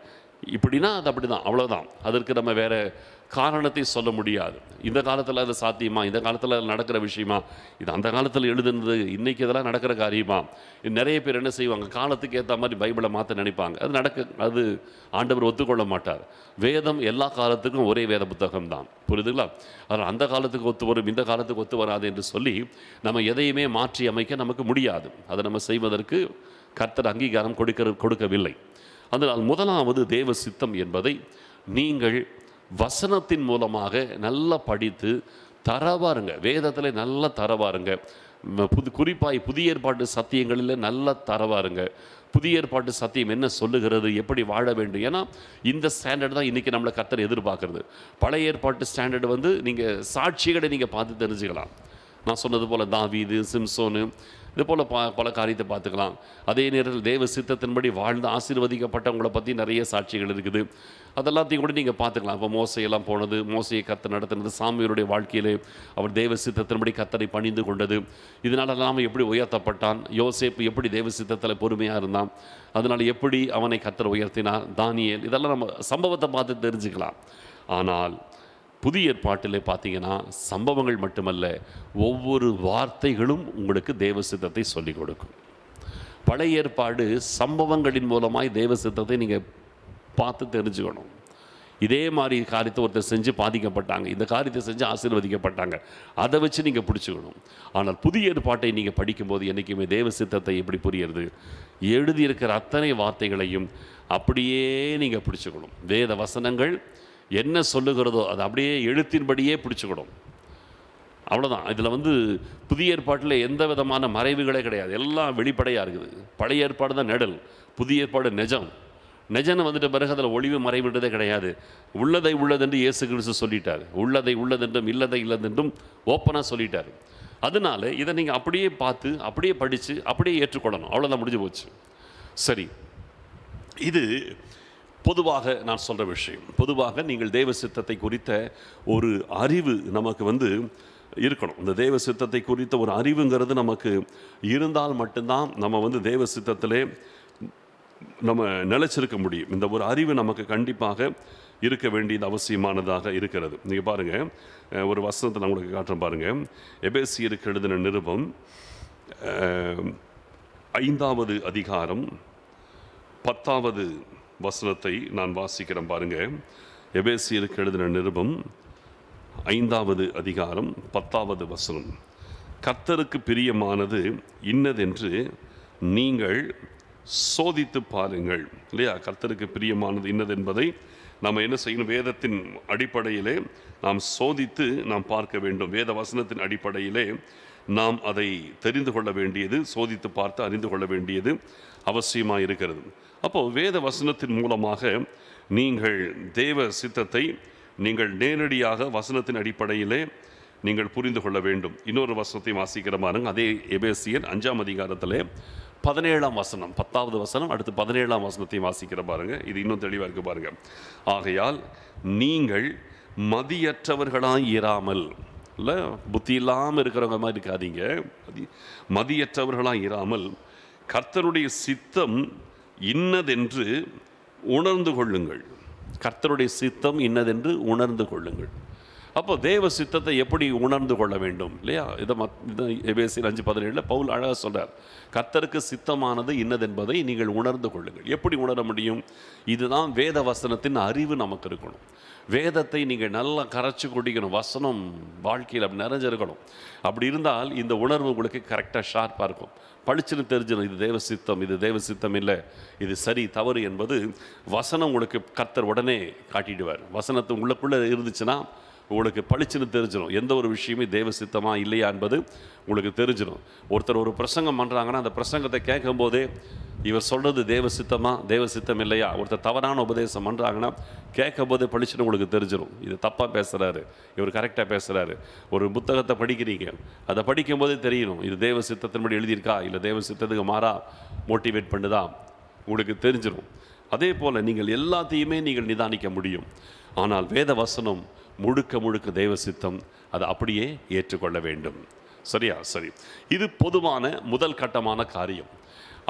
இப்படின்னா அது அப்படிதான் அவ்வளோதான் அதற்கு நம்ம வேறு காரணத்தை சொல்ல முடியாது. இந்த காலத்தில் அது சாத்தியமா? இந்த காலத்தில் அது நடக்கிற விஷயமா? இது அந்த காலத்தில் எழுதுனது இன்றைக்கி இதெல்லாம் நடக்கிற காரியமா? நிறைய பேர் என்ன செய்வாங்க? காலத்துக்கு ஏற்ற மாதிரி பைபிளை மாற்ற நினைப்பாங்க. அது நடக்க அது ஆண்டவர் ஒத்துக்கொள்ள மாட்டார். வேதம் எல்லா காலத்துக்கும் ஒரே வேத புத்தகம் தான் புரியுதுங்களா? அதனால் அந்த காலத்துக்கு ஒத்து வரும் இந்த காலத்துக்கு ஒத்து வராது என்று சொல்லி நம்ம எதையுமே மாற்றி அமைக்க நமக்கு முடியாது. அதை நம்ம செய்வதற்கு கர்த்தர் அங்கீகாரம் கொடுக்க கொடுக்கவில்லை. அதனால் முதலாவது தேவ சித்தம் என்பதை நீங்கள் வசனத்தின் மூலமாக நல்லா படித்து தரவாருங்க. வேதத்தில் நல்லா தரவாருங்க. புது குறிப்பாய் புதிய ஏற்பாட்டு சத்தியங்களில் நல்லா தரவாருங்க. புதிய ஏற்பாட்டு சத்தியம் என்ன சொல்லுகிறது எப்படி வாழ வேண்டும்? ஏன்னா இந்த ஸ்டாண்டர்ட் தான் இன்றைக்கி நம்மளை கர்த்தர் எதிர்பார்க்குறது. பழைய ஏற்பாட்டு ஸ்டாண்டர்டு வந்து நீங்கள் சாட்சிகளை நீங்கள் பார்த்து தெரிஞ்சுக்கலாம். நான் சொன்னது போல் தாவீது சிம்சோனு இது போல் பா பல காரியத்தை பார்த்துக்கலாம். அதே நேரத்தில் தேவ சித்தத்தின்படி வாழ்ந்து ஆசீர்வதிக்கப்பட்டவங்கள பற்றி நிறைய சாட்சிகள் இருக்குது. அதெல்லாத்தையும் கூட நீங்கள் பார்த்துக்கலாம். இப்போ மோசையெல்லாம் போனது மோசையை கத்த நடத்தினது சாமியருடைய வாழ்க்கையிலே அவர் தேவ சித்தத்தின்படி கத்தரை பணிந்து கொண்டது. இதனால நாம் எப்படி உயர்த்தப்பட்டான்? யோசேப்பு எப்படி தேவ சித்தத்தில் பொறுமையாக இருந்தான்? அதனால் எப்படி அவனை கத்தர் உயர்த்தினார்? தானியல் இதெல்லாம் நம்ம சம்பவத்தை பார்த்து தெரிஞ்சுக்கலாம். ஆனால் புதிய ஏற்பாட்டிலே பார்த்தீங்கன்னா சம்பவங்கள் மட்டுமல்ல ஒவ்வொரு வார்த்தைகளும் உங்களுக்கு தேவ சித்தத்தை சொல்லிக் கொடுக்கும். பழைய ஏற்பாடு சம்பவங்களின் மூலமாய் தேவ சித்தத்தை நீங்கள் பார்த்து தெரிஞ்சுக்கணும். இதே மாதிரி காரியத்தை ஒருத்தர் செஞ்சு பாதிக்கப்பட்டாங்க இந்த காரியத்தை செஞ்சு ஆசீர்வதிக்கப்பட்டாங்க அதை வச்சு நீங்கள் பிடிச்சிக்கணும். ஆனால் புதிய ஏற்பாட்டை நீங்கள் படிக்கும்போது என்றைக்குமே தேவ சித்தத்தை எப்படி புரியுறது? எழுதியிருக்கிற அத்தனை வார்த்தைகளையும் அப்படியே நீங்கள் பிடிச்சிக்கணும். வேத வசனங்கள் என்ன சொல்லுகிறதோ அது அப்படியே எழுத்தின்படியே பிடிச்சிக்கிடும். அவ்வளோதான் இதில் வந்து புதிய ஏற்பாட்டில் எந்த விதமான மறைவுகளே கிடையாது. எல்லாம் வெளிப்படையாக இருக்குது. பழைய ஏற்பாடு தான் நெடல். புதிய ஏற்பாடு நிஜம். நெஜன்னு வந்துட்ட பிறகு அதில் ஒளிவு மறைவுன்றதே கிடையாது. உள்ளதை உள்ளதென்று இயேசு கிறிஸ்து சொல்லிட்டார். உள்ளதை உள்ளதென்றும் இல்லதை இல்லதென்றும் ஓப்பனாக சொல்லிட்டார். அதனால இதை நீங்கள் அப்படியே பார்த்து அப்படியே படித்து அப்படியே ஏற்றுக்கொள்ளணும். அவ்வளோதான் முடிஞ்சு போச்சு. சரி. இது பொதுவாக நான் சொல்கிற விஷயம். பொதுவாக நீங்கள் தேவ சித்தத்தை குறித்த ஒரு அறிவு நமக்கு வந்து இருக்கணும். இந்த தேவ சித்தத்தை குறித்த ஒரு அறிவுங்கிறது நமக்கு இருந்தால் மட்டும்தான் நம்ம வந்து தேவ சித்தத்திலே நம்ம நிலைச்சிருக்க முடியும். இந்த ஒரு அறிவு நமக்கு கண்டிப்பாக இருக்க வேண்டியது அவசியமானதாக இருக்கிறது. நீங்கள் பாருங்கள் ஒரு வசனத்தை நான் உங்களுக்கு காட்டுறேன் பாருங்கள் எபேசியருக்கு எழுதின நிருபம் ஐந்தாவது அதிகாரம் பத்தாவது வசனத்தை நான் வாசிக்கிறேன் பாருங்க. எபேசியருக்கு எழுதின நிருபம் ஐந்தாவது அதிகாரம் பத்தாவது வசனம். கர்த்தருக்கு பிரியமானது இன்னதென்று நீங்கள் சோதித்து பாருங்கள். இல்லையா? கர்த்தருக்கு பிரியமானது இன்னதென்பதை நாம் என்ன செய்யணும்? வேதத்தின் அடிப்படையிலே நாம் சோதித்து நாம் பார்க்க வேண்டும். வேத வசனத்தின் அடிப்படையிலே நாம் அதை தெரிந்து கொள்ள வேண்டியது சோதித்து பார்த்து அறிந்து கொள்ள வேண்டியது அவசியமாக இருக்கிறது அப்போ வேத வசனத்தின் மூலமாக நீங்கள் தேவ சித்தத்தை நீங்கள் நேரடியாக வசனத்தின் அடிப்படையிலே நீங்கள் புரிந்து கொள்ள வேண்டும். இன்னொரு வசனத்தை வாசிக்கிற பாருங்க. அதே எபேசியன் அஞ்சாம் அதிகாரத்தில் பதினேழாம் வசனம் பத்தாவது வசனம் அடுத்து பதினேழாம் வசனத்தை வாசிக்கிற பாருங்க. இது இன்னும் தெளிவாக இருக்கு பாருங்க. ஆகையால் நீங்கள் மதியற்றவர்களாய் இராமல் இல்லை புத்தி இல்லாமல் இருக்கிறவங்க மாதிரி இருக்காதீங்க. மதியற்றவர்களாக இராமல் கர்த்தருடைய சித்தம் இன்னதென்று உணர்ந்து கொள்ளுங்கள். கர்த்தருடைய சித்தம் இன்னதென்று உணர்ந்து கொள்ளுங்கள். அப்போ தேவ சித்தத்தை எப்படி உணர்ந்து கொள்ள வேண்டும்? இல்லையா? இதை மத் இதை அஞ்சு பதினேழில் பவுல் அழகாக சொல்கிறார் கர்த்தருக்கு சித்தமானது இன்னதென்பதை நீங்கள் உணர்ந்து கொள்ளுங்கள். எப்படி உணர முடியும்? இதுதான் வேத வசனத்தின் அறிவு நமக்கு இருக்கணும். வேதத்தை நீங்கள் நல்லா கரைச்சி குடிக்கணும் வசனம் வாழ்க்கையில் அப்படி நிறைஞ்சிருக்கணும். அப்படி இருந்தால் இந்த உணர்வு உங்களுக்கு கரெக்டாக ஷார்ப்பாக இருக்கும். பளிச்சுன்னு தெரிஞ்சிடும் இது தேவ சித்தம் இது தேவ சித்தம் இல்லை இது சரி தவறு என்பது வசனம் உங்களுக்கு கர்த்தர் உடனே காட்டிடுவார். வசனத்தை உள்ளக்குள்ளே இருந்துச்சுன்னா உங்களுக்கு பளிச்சுன்னு தெரிஞ்சிடும் எந்த ஒரு விஷயமே தேவ சித்தமாக இல்லையா என்பது உங்களுக்கு தெரிஞ்சிடும் ஒருத்தர் ஒரு பிரசங்கம் பண்ணுறாங்கன்னா அந்த பிரசங்கத்தை கேட்கும்போதே இவர் சொல்கிறது தேவ சித்தமா தேவ சித்தம் இல்லையா? ஒருத்தர் தவறான உபதேசம் பண்ணுறாங்கன்னா கேட்கும் போதே பளிச்சுன்னு உங்களுக்கு தெரிஞ்சிடும் இது தப்பாக பேசுகிறாரு இவர் கரெக்டாக பேசுகிறாரு ஒரு புத்தகத்தை படிக்கிறீங்க. அதை படிக்கும்போதே தெரியணும். இது தேவ சித்தத்தின்படி எழுதியிருக்கா? இல்லை தேவ சித்தத்துக்கு மாறா? மோட்டிவேட் பண்ணுதா? உங்களுக்கு தெரிஞ்சிடும் அதே போல் நீங்கள் எல்லாத்தையுமே நீங்கள் நிதானிக்க முடியும். ஆனால் வேத வசனம் முழுக்க முழுக்க தெய்வ சித்தம் அதை அப்படியே ஏற்றுக்கொள்ள வேண்டும். சரியா? சரி. இது பொதுவான முதல் கட்டமான காரியம்.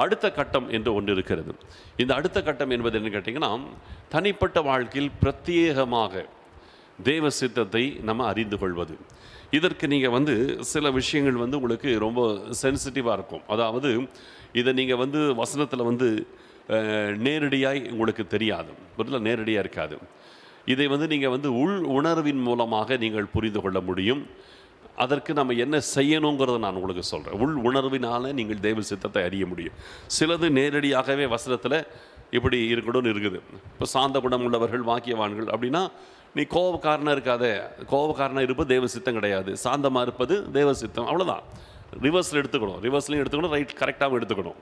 அடுத்த கட்டம் என்று ஒன்று இருக்கிறது. இந்த அடுத்த கட்டம் என்பது என்ன கேட்டிங்கன்னா தனிப்பட்ட வாழ்க்கையில் பிரத்யேகமாக தேவ சித்தத்தை நம்ம அறிந்து கொள்வது. இதற்கு நீங்கள் வந்து சில விஷயங்கள் வந்து உங்களுக்கு ரொம்ப சென்சிட்டிவாக இருக்கும். அதாவது இதை நீங்கள் வந்து வசனத்தில் வந்து நேரடியாக உங்களுக்கு தெரியாது. புரியல நேரடியாக இருக்காது. இதை வந்து நீங்கள் வந்து உள் உணர்வின் மூலமாக நீங்கள் புரிந்து கொள்ள முடியும். அதற்கு நம்ம என்ன செய்யணுங்கிறத நான் உங்களுக்கு சொல்கிறேன் உள் உணர்வினால நீங்கள் தெய்வ சித்தத்தை அறிய முடியும். சிலது நேரடியாகவே வசனத்தில் இப்படி இருக்கணும்னு இருக்குது. இப்போ சாந்த குணம் உள்ளவர்கள் வாக்கியவான்கள் அப்படின்னா நீ கோபக்காரனாக இருக்காத. கோபக்காரனாக இருப்பது தெய்வ சித்தம் கிடையாது. சாந்தமாக இருப்பது தெய்வ சித்தம். அவ்வளோதான் ரிவர்ஸில் எடுத்துக்கணும். ரிவர்ஸ்லையும் எடுத்துக்கணும். ரைட் கரெக்டாகவும் எடுத்துக்கணும்.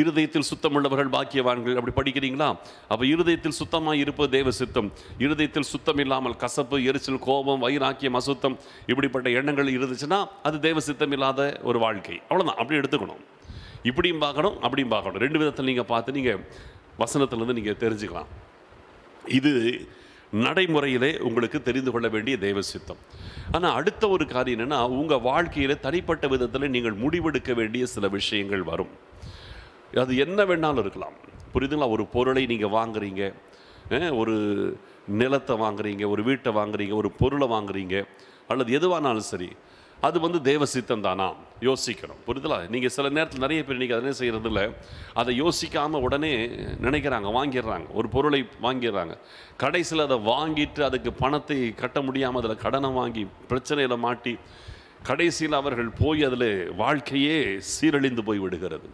இருதயத்தில் சுத்தமுள்ளவர்கள் பாக்கியவான்கள் அப்படி படிக்கிறீங்களா? அப்போ இருதயத்தில் சுத்தமாக இருப்பது தேவ சித்தம். இருதயத்தில் சுத்தம் இல்லாமல் கசப்பு எரிச்சல் கோபம் வைராக்கியம் அசுத்தம் இப்படிப்பட்ட எண்ணங்கள் இருந்துச்சுன்னா அது தேவ சித்தம் இல்லாத ஒரு வாழ்க்கை. அவ்வளோதான் அப்படி எடுத்துக்கணும். இப்படியும் பார்க்கணும் அப்படியும் பார்க்கணும். ரெண்டு விதத்தில் நீங்கள் பார்த்து நீங்கள் வசனத்துலேருந்து நீங்கள் தெரிஞ்சுக்கலாம். இது நடைமுறையிலே உங்களுக்கு தெரிந்து கொள்ள வேண்டிய தெய்வ சித்தம். ஆனால் அடுத்த ஒரு காரியம் என்னென்னா உங்கள் வாழ்க்கையில் தனிப்பட்ட விதத்தில் நீங்கள் முடிவெடுக்க வேண்டிய சில விஷயங்கள் வரும். அது என்ன வேணாலும் இருக்கலாம். புரியுதுங்களா? ஒரு பொருளை நீங்கள் வாங்குறீங்க ஒரு நிலத்தை வாங்குறீங்க ஒரு வீட்டை வாங்குறீங்க ஒரு பொருளை வாங்குறீங்க அல்லது எதுவானாலும் சரி அது வந்து தேவ சித்தம் தானா? யோசிக்கணும். புரியுதுலா நீங்கள் சில நேரத்தில் நிறைய பேர் நீங்கள் அதனே செய்கிறது இல்லை அதை யோசிக்காமல் உடனே நினைக்கிறாங்க வாங்கிடுறாங்க. ஒரு பொருளை வாங்கிடுறாங்க. கடைசியில் அதை வாங்கிட்டு அதுக்கு பணத்தை கட்ட முடியாமல் அதில் கடனை வாங்கி பிரச்சனையில் மாட்டி கடைசியில் அவர்கள் போய் அதில் வாழ்க்கையே சீரழிந்து போய் விடுகிறது.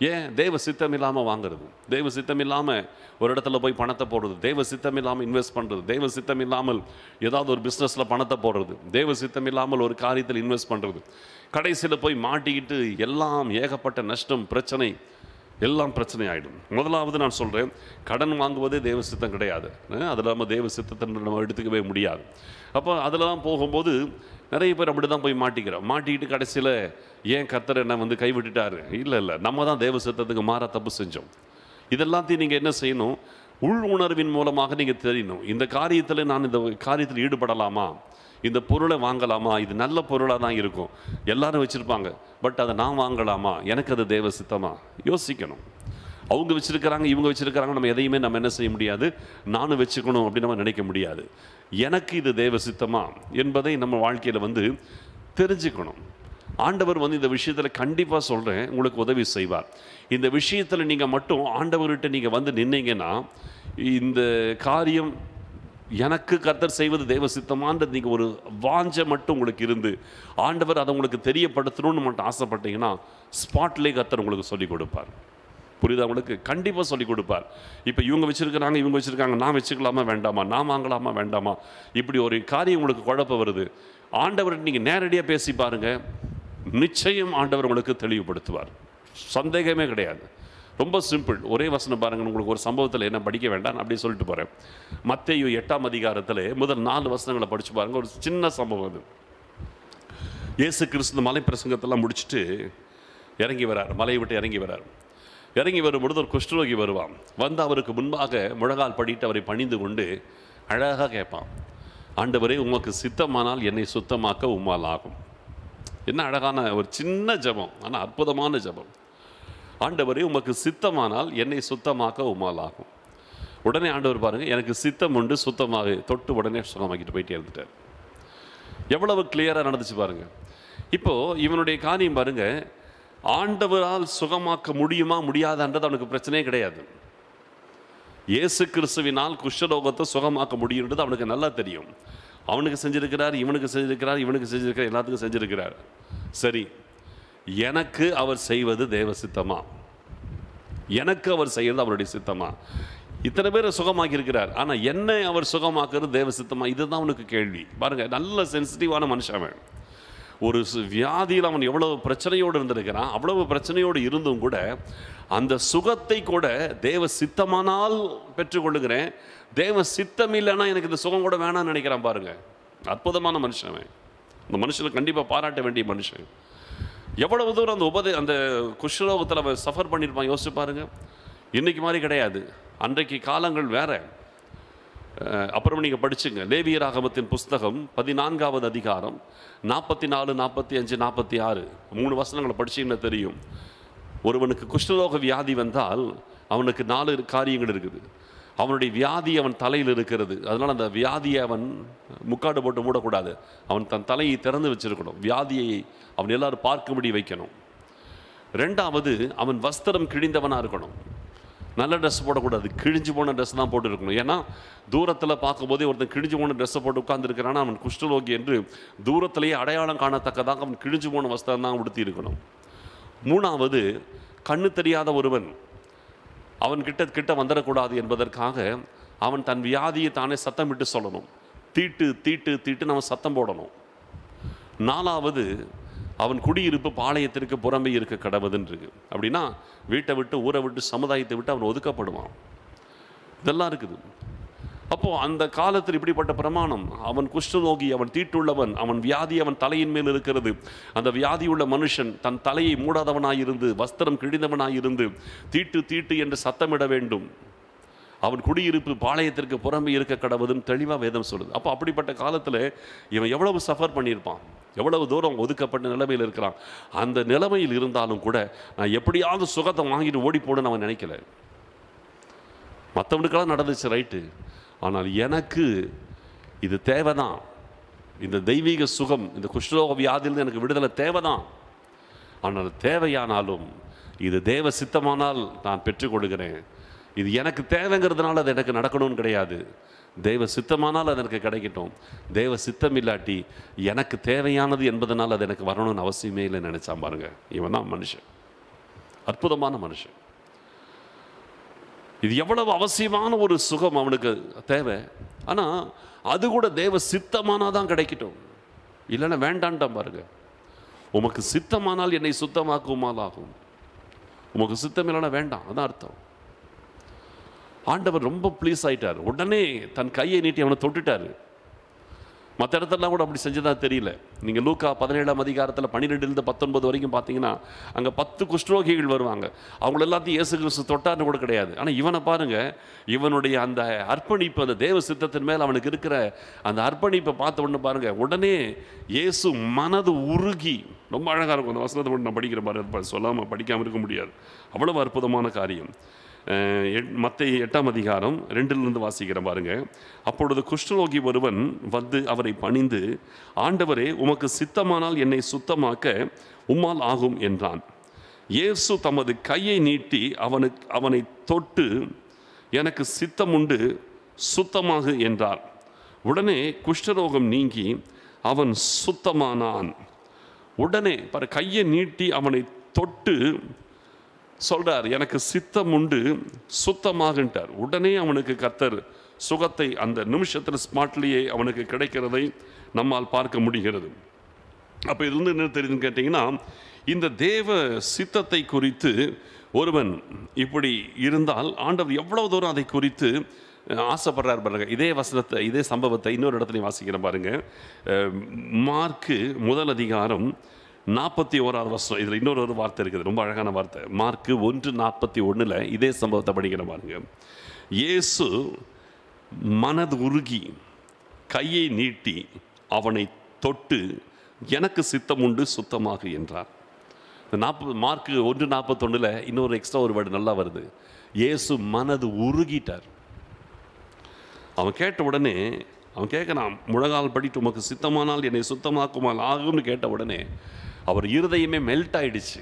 ஏன்? தெய்வ சித்தம் இல்லாமல் வாங்குறது. தெய்வ சித்தம் இல்லாமல் ஒரு இடத்துல போய் பணத்தை போடுறது. தெய்வ சித்தம் இல்லாமல் இன்வெஸ்ட் பண்ணுறது தெய்வ சித்தம் இல்லாமல் ஏதாவது ஒரு பிஸ்னஸில் பணத்தை போடுறது. தெய்வ சித்தம் இல்லாமல் ஒரு காரியத்தில் இன்வெஸ்ட் பண்ணுறது கடைசியில் போய் மாட்டிக்கிட்டு எல்லாம் ஏகப்பட்ட நஷ்டம் பிரச்சனை எல்லாம் பிரச்சனை ஆகிடும் முதலாவது நான் சொல்கிறேன் கடன் வாங்குவதே தேவ சித்தம் கிடையாது. அது இல்லாமல் தேவ சித்தத்தை நம்ம எடுத்துக்கவே முடியாது. அப்போ அதெல்லாம் போகும்போது நிறைய பேர் அப்படி தான் போய் மாட்டிக்கிறோம். மாட்டிக்கிட்டு கடைசியில் ஏன் கர்த்தர் என்ன வந்து கைவிட்டுட்டாரு? இல்லை இல்லை. நம்ம தான் தேவ சித்தத்துக்கு மாற தப்பு செஞ்சோம். இதெல்லாத்தையும் நீங்கள் என்ன செய்யணும்? உள் உணர்வின் மூலமாக நீங்கள் தெரியணும். இந்த காரியத்தில் நான் இந்த காரியத்தில் ஈடுபடலாமா? இந்த பொருளை வாங்கலாமா? இது நல்ல பொருளாக தான் இருக்கும். எல்லாரும் வச்சுருப்பாங்க. பட் அதை நான் வாங்கலாமா? எனக்கு அது தேவ சித்தமா? யோசிக்கணும். அவங்க வச்சுருக்கிறாங்க இவங்க வச்சுருக்கிறாங்க நம்ம எதையுமே நம்ம என்ன செய்ய முடியாது? நானும் வச்சுக்கணும் அப்படின்னு நம்ம நினைக்க முடியாது. எனக்கு இது தேவ சித்தமா? என்பதை நம்ம வாழ்க்கையில் வந்து தெரிஞ்சுக்கணும். ஆண்டவர் வந்து இந்த விஷயத்தில் கண்டிப்பாக சொல்கிறேன் உங்களுக்கு உதவி செய்வார். இந்த விஷயத்தில் நீங்கள் மட்டும் ஆண்டவர்கிட்ட நீங்கள் வந்து நின்னீங்கன்னா இந்த காரியம் எனக்கு கர்த்தர் செய்வது தெய்வ சித்தமான்றது நீங்கள் ஒரு வாஞ்ச மட்டும் உங்களுக்கு இருந்து ஆண்டவர் அதை உங்களுக்கு தெரியப்படுத்தணும்னு மட்டும் ஆசைப்பட்டீங்கன்னா ஸ்பாட்லேயே கர்த்தர் உங்களுக்கு சொல்லிக் கொடுப்பார். புரியுதா உங்களுக்கு? கண்டிப்பாக சொல்லிக் கொடுப்பார். இப்போ இவங்க வச்சுருக்கிறாங்க இவங்க வச்சுருக்காங்க நான் வச்சுக்கலாமா வேண்டாமா நான் வாங்கலாமா வேண்டாமா? இப்படி ஒரு காரியம் உங்களுக்கு குழப்பம் வருது. ஆண்டவர்கிட்ட நீங்கள் நேரடியாக பேசி பாருங்கள் நிச்சயம் ஆண்டவர் உங்களுக்கு தெளிவுபடுத்துவார். சந்தேகமே கிடையாது. ரொம்ப சிம்பிள் ஒரே வசனம் பாருங்க உங்களுக்கு ஒரு சம்பவத்தில் என்ன படிக்க வேண்டாம் அப்படின்னு சொல்லிட்டு போகிறேன் மத்தேயு எட்டாம் அதிகாரத்தில் முதல் நாலு வசனங்களை படித்து பாருங்க ஒரு சின்ன சம்பவம் அது. இயேசு கிறிஸ்து மலை பிரசங்கத்தெல்லாம் முடிச்சுட்டு இறங்கி வரார் மலையை விட்டு இறங்கி வரார். இறங்கி வரும்பொழுது ஒரு குஷ்டரோகி வருவான். வந்து அவருக்கு முன்பாக முழங்கால் படிட்டு அவரை பணிந்து கொண்டு அழகாக கேட்பான் ஆண்டவரே உமக்கு சித்தமானால் என்னை சுத்தமாக்க உம்மால் ஆகும். என்ன அழகான ஒரு சின்ன ஜெபம் ஆனால் அற்புதமான ஜெபம். ஆண்டவரே உமக்கு சித்தமானால் என்னை சுத்தமாக்க உமாலாகும். உடனே ஆண்டவர் பாருங்கள் எனக்கு சித்தம் உண்டு சுத்தமாக. தொட்டு உடனே சுகமாக்கிட்டு போயிட்டே இருந்துட்டார். எவ்வளவு கிளியராக நடந்துச்சு பாருங்க. இப்போது இவனுடைய காரியம் பாருங்க ஆண்டவரால் சுகமாக்க முடியுமா முடியாதான்றது அவனுக்கு பிரச்சனையே கிடையாது. இயேசு கிறிஸ்துவினால் குஷ்டரோகத்தை சுகமாக்க முடியுன்றது அவனுக்கு நல்லா தெரியும். அவனுக்கு செஞ்சிருக்கிறார் இவனுக்கு செஞ்சிருக்கிறார் இவனுக்கு செஞ்சிருக்கிறார் எல்லாத்துக்கும் செஞ்சிருக்கிறார். சரி எனக்கு அவர் செய்வது தேவ சித்தமா? எனக்கு அவர் செய்யறது அவருடைய சித்தமா? இத்தனை பேரை சுகமாக்கி இருக்கிறார் ஆனால் என்னை அவர் சுகமாக்குறது தேவ சித்தமா? இதுதான் அவனுக்கு கேள்வி. பாருங்க நல்ல சென்சிட்டிவான மனுஷன் அவன். ஒரு சு- வியாதியில் அவன் எவ்வளவு பிரச்சனையோடு இருந்திருக்கிறான் அவ்வளவு பிரச்சனையோடு இருந்தும் கூட அந்த சுகத்தை கூட தேவ சித்தமானால் பெற்றுக்கொள்ளுகிறேன். தேவ சித்தம் இல்லைன்னா எனக்கு இந்த சுகம் கூட வேணாம்னு நினைக்கிறான் பாருங்க. அற்புதமான மனுஷன் அவன். இந்த மனுஷனை கண்டிப்பாக பாராட்ட வேண்டிய மனுஷன். எவ்வளவு தூரம் அந்த உபதே அந்த குஷ்ரோகத்தில் அவன் சஃபர் பண்ணியிருப்பான் யோசிச்சு பாருங்க. இன்னைக்கு மாதிரி கிடையாது. அன்றைக்கு காலங்கள் வேற. அப்புறம் நீங்கள் படிச்சுங்க. லேவியராகமத்தின் புஸ்தகம் பதினான்காவது அதிகாரம் நாற்பத்தி நாலு நாற்பத்தி அஞ்சு நாற்பத்தி ஆறு மூணு வசனங்களை படிச்சீங்கன்னா தெரியும்? ஒருவனுக்கு குஷ்டரோக வியாதி வந்தால் அவனுக்கு நாலு காரியங்கள் இருக்குது. அவனுடைய வியாதி அவன் தலையில் இருக்கிறது. அதனால் அந்த வியாதியை அவன் முக்காடு போட்டு மூடக்கூடாது. அவன் தன் தலையை திறந்து வச்சிருக்கணும். வியாதியை அவன் எல்லாரும் பார்க்கும்படி வைக்கணும். ரெண்டாவது அவன் வஸ்திரம் கிழிந்தவனாக இருக்கணும். நல்ல ட்ரெஸ் போடக்கூடாது. கிழிஞ்சு போன ட்ரெஸ் தான் போட்டு இருக்கணும் ஏன்னா தூரத்தில் பார்க்கும்போதே ஒருத்தன் கிழிஞ்சு போன ட்ரெஸ்ஸை போட்டு உட்காந்துருக்கிறான்னா அவன் குஷ்டரோகி என்று தூரத்திலேயே அடையாளம் காணத்தக்கதாக அவன் கிழிஞ்சு போன வஸ்திரம் தான் உடுத்தி இருக்கணும் மூணாவது கண்ணு தெரியாத ஒருவன் அவன் கிட்ட கிட்ட வந்துடக்கூடாது என்பதற்காக அவன் தன் வியாதியை தானே சத்தமிட்டு சொல்லணும். தீட்டு தீட்டு தீட்டு நம்ம சத்தம் போடணும். நாலாவது அவன் குடியிருப்பு பாளையத்திற்கு புறம்பே இருக்க கடவுதுன்னு அப்படின்னா வீட்டை விட்டு ஊரை விட்டு சமுதாயத்தை விட்டு அவன் ஒதுக்கப்படுவான். இதெல்லாம் இருக்குது. அப்போது அந்த காலத்தில் இப்படிப்பட்ட பிரமாணம். அவன் குஷ்டரோகி அவன் தீட்டுள்ளவன் அவன் வியாதி அவன் தலையின் மேல் இருக்கிறது. அந்த வியாதியுள்ள மனுஷன் தன் தலையை மூடாதவனாயிருந்து வஸ்திரம் கிழிந்தவனாயிருந்து தீட்டு தீட்டு என்று சத்தமிட வேண்டும். அவன் குடியிருப்பு பாளையத்திற்கு புறம்பே இருக்க கடவுதுன்னு தெளிவாக வேதம் சொல்லுது. அப்போ அப்படிப்பட்ட காலத்தில் இவன் எவ்வளவு சஃபர் பண்ணியிருப்பான்? எவ்வளவு தூரம் ஒதுக்கப்பட்ட நிலைமையில் இருக்கிறான்? அந்த நிலைமையில் இருந்தாலும் கூட நான் எப்படியாவது சுகத்தை வாங்கிட்டு ஓடி போடுன்னு அவன் நினைக்கல. மற்றவனுக்கெல்லாம் நடந்துச்சு ரைட்டு. ஆனால் எனக்கு இது தேவைதான். இந்த தெய்வீக சுகம் இந்த குஷ்டரோக வியாதிலிருந்து எனக்கு விடுதலை தேவைதான். ஆனால் தேவையானாலும் இது தேவ சித்தமானால் நான் பெற்றுக்கொள்கிறேன் இது எனக்கு தேவைங்கிறதுனால அது எனக்கு நடக்கணும்னு கிடையாது. தெய்வ சித்தமானால் அது எனக்கு கிடைக்கட்டும். தெய்வ சித்தம் இல்லாட்டி எனக்கு தேவையானது என்பதனால் அது எனக்கு வரணும்னு அவசியமே இல்லை நினைச்சான் பாருங்க. இவன் தான் மனுஷன். அற்புதமான மனுஷன். இது எவ்வளவு அவசியமான ஒரு சுகம் அவனுக்கு தேவை. ஆனால் அது கூட தேவ சித்தமானால் தான் கிடைக்கட்டும். இல்லைன்னா வேண்டான்ட்டான் பாருங்க. உமக்கு சித்தமானால் என்னை சுத்தமாக்குமாலாகும் உமக்கு சித்தம் இல்லைன்னா வேண்டாம் அதான் அர்த்தம். ஆண்டவர் ரொம்ப ப்ளீஸ் ஆயிட்டார். உடனே தன் கையை நீட்டி அவனை தொட்டுட்டாரு. மற்ற இடத்துலலாம் கூட அப்படி செஞ்சதா தெரியல. நீங்கள் லூக்கா பதினேழாம் அதிகாரத்தில் பன்னிரெண்டுலேருந்து பத்தொன்பது வரைக்கும் பார்த்தீங்கன்னா அங்கே பத்து குஷ்டரோகிகள் வருவாங்க. அவங்கள எல்லாத்தையும் இயேசு கிறிஸ்து தொட்டார்னு கூட கிடையாது. ஆனால் இவனை பாருங்க இவனுடைய அந்த அர்ப்பணிப்பு அந்த தேவ சித்தத்தின் மேல் அவனுக்கு இருக்கிற அந்த அர்ப்பணிப்பை பார்த்த உடனே பாருங்க உடனே இயேசு மனது உருகி ரொம்ப அழகாக இருக்கும் அந்த வசனத்தை மட்டும் நான் படிக்கிற மாதிரி சொல்லாமல் படிக்காமல் இருக்க முடியாது. அவ்வளவு அற்புதமான காரியம். மற்ற எட்டாம் அதிகாரம் ரெண்டிலிருந்து வாசிக்கிற பாருங்க. அப்பொழுது குஷ்டரோகி ஒருவன் வந்து அவரை பணிந்து ஆண்டவரே உமக்கு சித்தமானால் என்னை சுத்தமாக்க உம்மால் ஆகும் என்றான். இயேசு தமது கையை நீட்டி அவனுக்கு அவனை தொட்டு எனக்கு சித்தமுண்டு சுத்தமாகு என்றார். உடனே குஷ்டரோகம் நீங்கி அவன் சுத்தமானான். உடனே பாரு கையை நீட்டி அவனை தொட்டு சொல்றார் எனக்கு சித்தம் உண்டு சுத்தமாகின்றார். உடனே அவனுக்கு கத்தர் சுகத்தை அந்த நிமிஷத்தில் ஸ்மார்ட்லேயே அவனுக்கு கிடைக்கிறதை நம்மால் பார்க்க முடிகிறது. அப்போ இது வந்து என்ன தெரியுதுன்னு கேட்டிங்கன்னா இந்த தேவ சித்தத்தை குறித்து ஒருவன் இப்படி இருந்தால் ஆண்டவர் எவ்வளவு தூரம் அதை குறித்து ஆசைப்படுறார் பாருங்க. இதே வசனத்தை இதே சம்பவத்தை இன்னொரு இடத்துலையும் வாசிக்கிறேன் பாருங்க. மார்க்கு முதல் அதிகாரம் நாற்பத்தி ஓராவது வருஷம் இதில் இன்னொரு ஒரு வார்த்தை இருக்குது. ரொம்ப அழகான வார்த்தை. மார்க்கு ஒன்று நாற்பத்தி ஒன்றில் இதே சம்பவத்தை படிக்கிற பாருங்க. இயேசு மனது உருகி கையை நீட்டி அவனை தொட்டு எனக்கு சித்தம் உண்டு சுத்தமாக என்றார். இந்த நாற்பது மார்க்கு ஒன்று நாற்பத்தொன்னில் இன்னொரு எக்ஸ்ட்ரா ஒரு வேர்டு நல்லா வருது. இயேசு மனது உருகிட்டார். அவன் கேட்ட உடனே அவன் கேட்கறான் முழங்கால் படிட்டு உமக்கு சித்தமானால் என்னை சுத்தமாக்குமால் ஆகும்னு கேட்ட உடனே அவர் இருதயமே மெல்ட் ஆயிடுச்சு.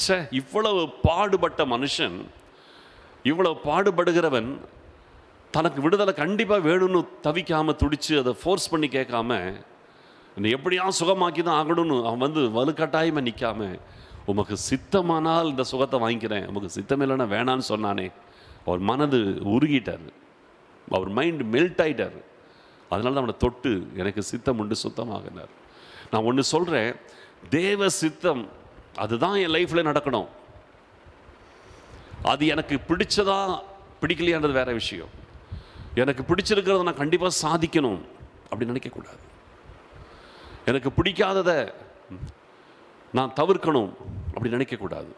ச்சே இவ்வளவு பாடுபட்ட மனுஷன் இவ்வளவு பாடுபடுகிறவன் தனக்கு விடுதலை கண்டிப்பாக வேணும்னு தவிக்காமல் துடித்து அதை ஃபோர்ஸ் பண்ணி கேட்காம என்னை எப்படியா சுகமாக்கி தான் ஆகணும்னு அவன் வந்து வலுக்கட்டாயமாக நிற்காம உமக்கு சித்தமானால் இந்த சுகத்தை வாங்கிக்கிறேன் உமக்கு சித்தம் இல்லைன்னா வேணான்னு சொன்னானே. அவர் மனது உருகிட்டார். அவர் மைண்ட் மெல்ட் ஆகிட்டார் அதனால தான் அவனை தொட்டு எனக்கு சித்தம் உண்டு சுத்தமாகினார் நான் ஒன்று சொல்கிறேன் தேவ சித்தம் அதுதான் என் லைஃப்பில் நடக்கணும். அது எனக்கு பிடிச்சதா பிடிக்கலையான்றது வேற விஷயம். எனக்கு பிடிச்சிருக்கிறத நான் கண்டிப்பாக சாதிக்கணும் அப்படின்னு நினைக்கக்கூடாது எனக்கு பிடிக்காததை நான் தவிர்க்கணும் அப்படி நினைக்கக்கூடாது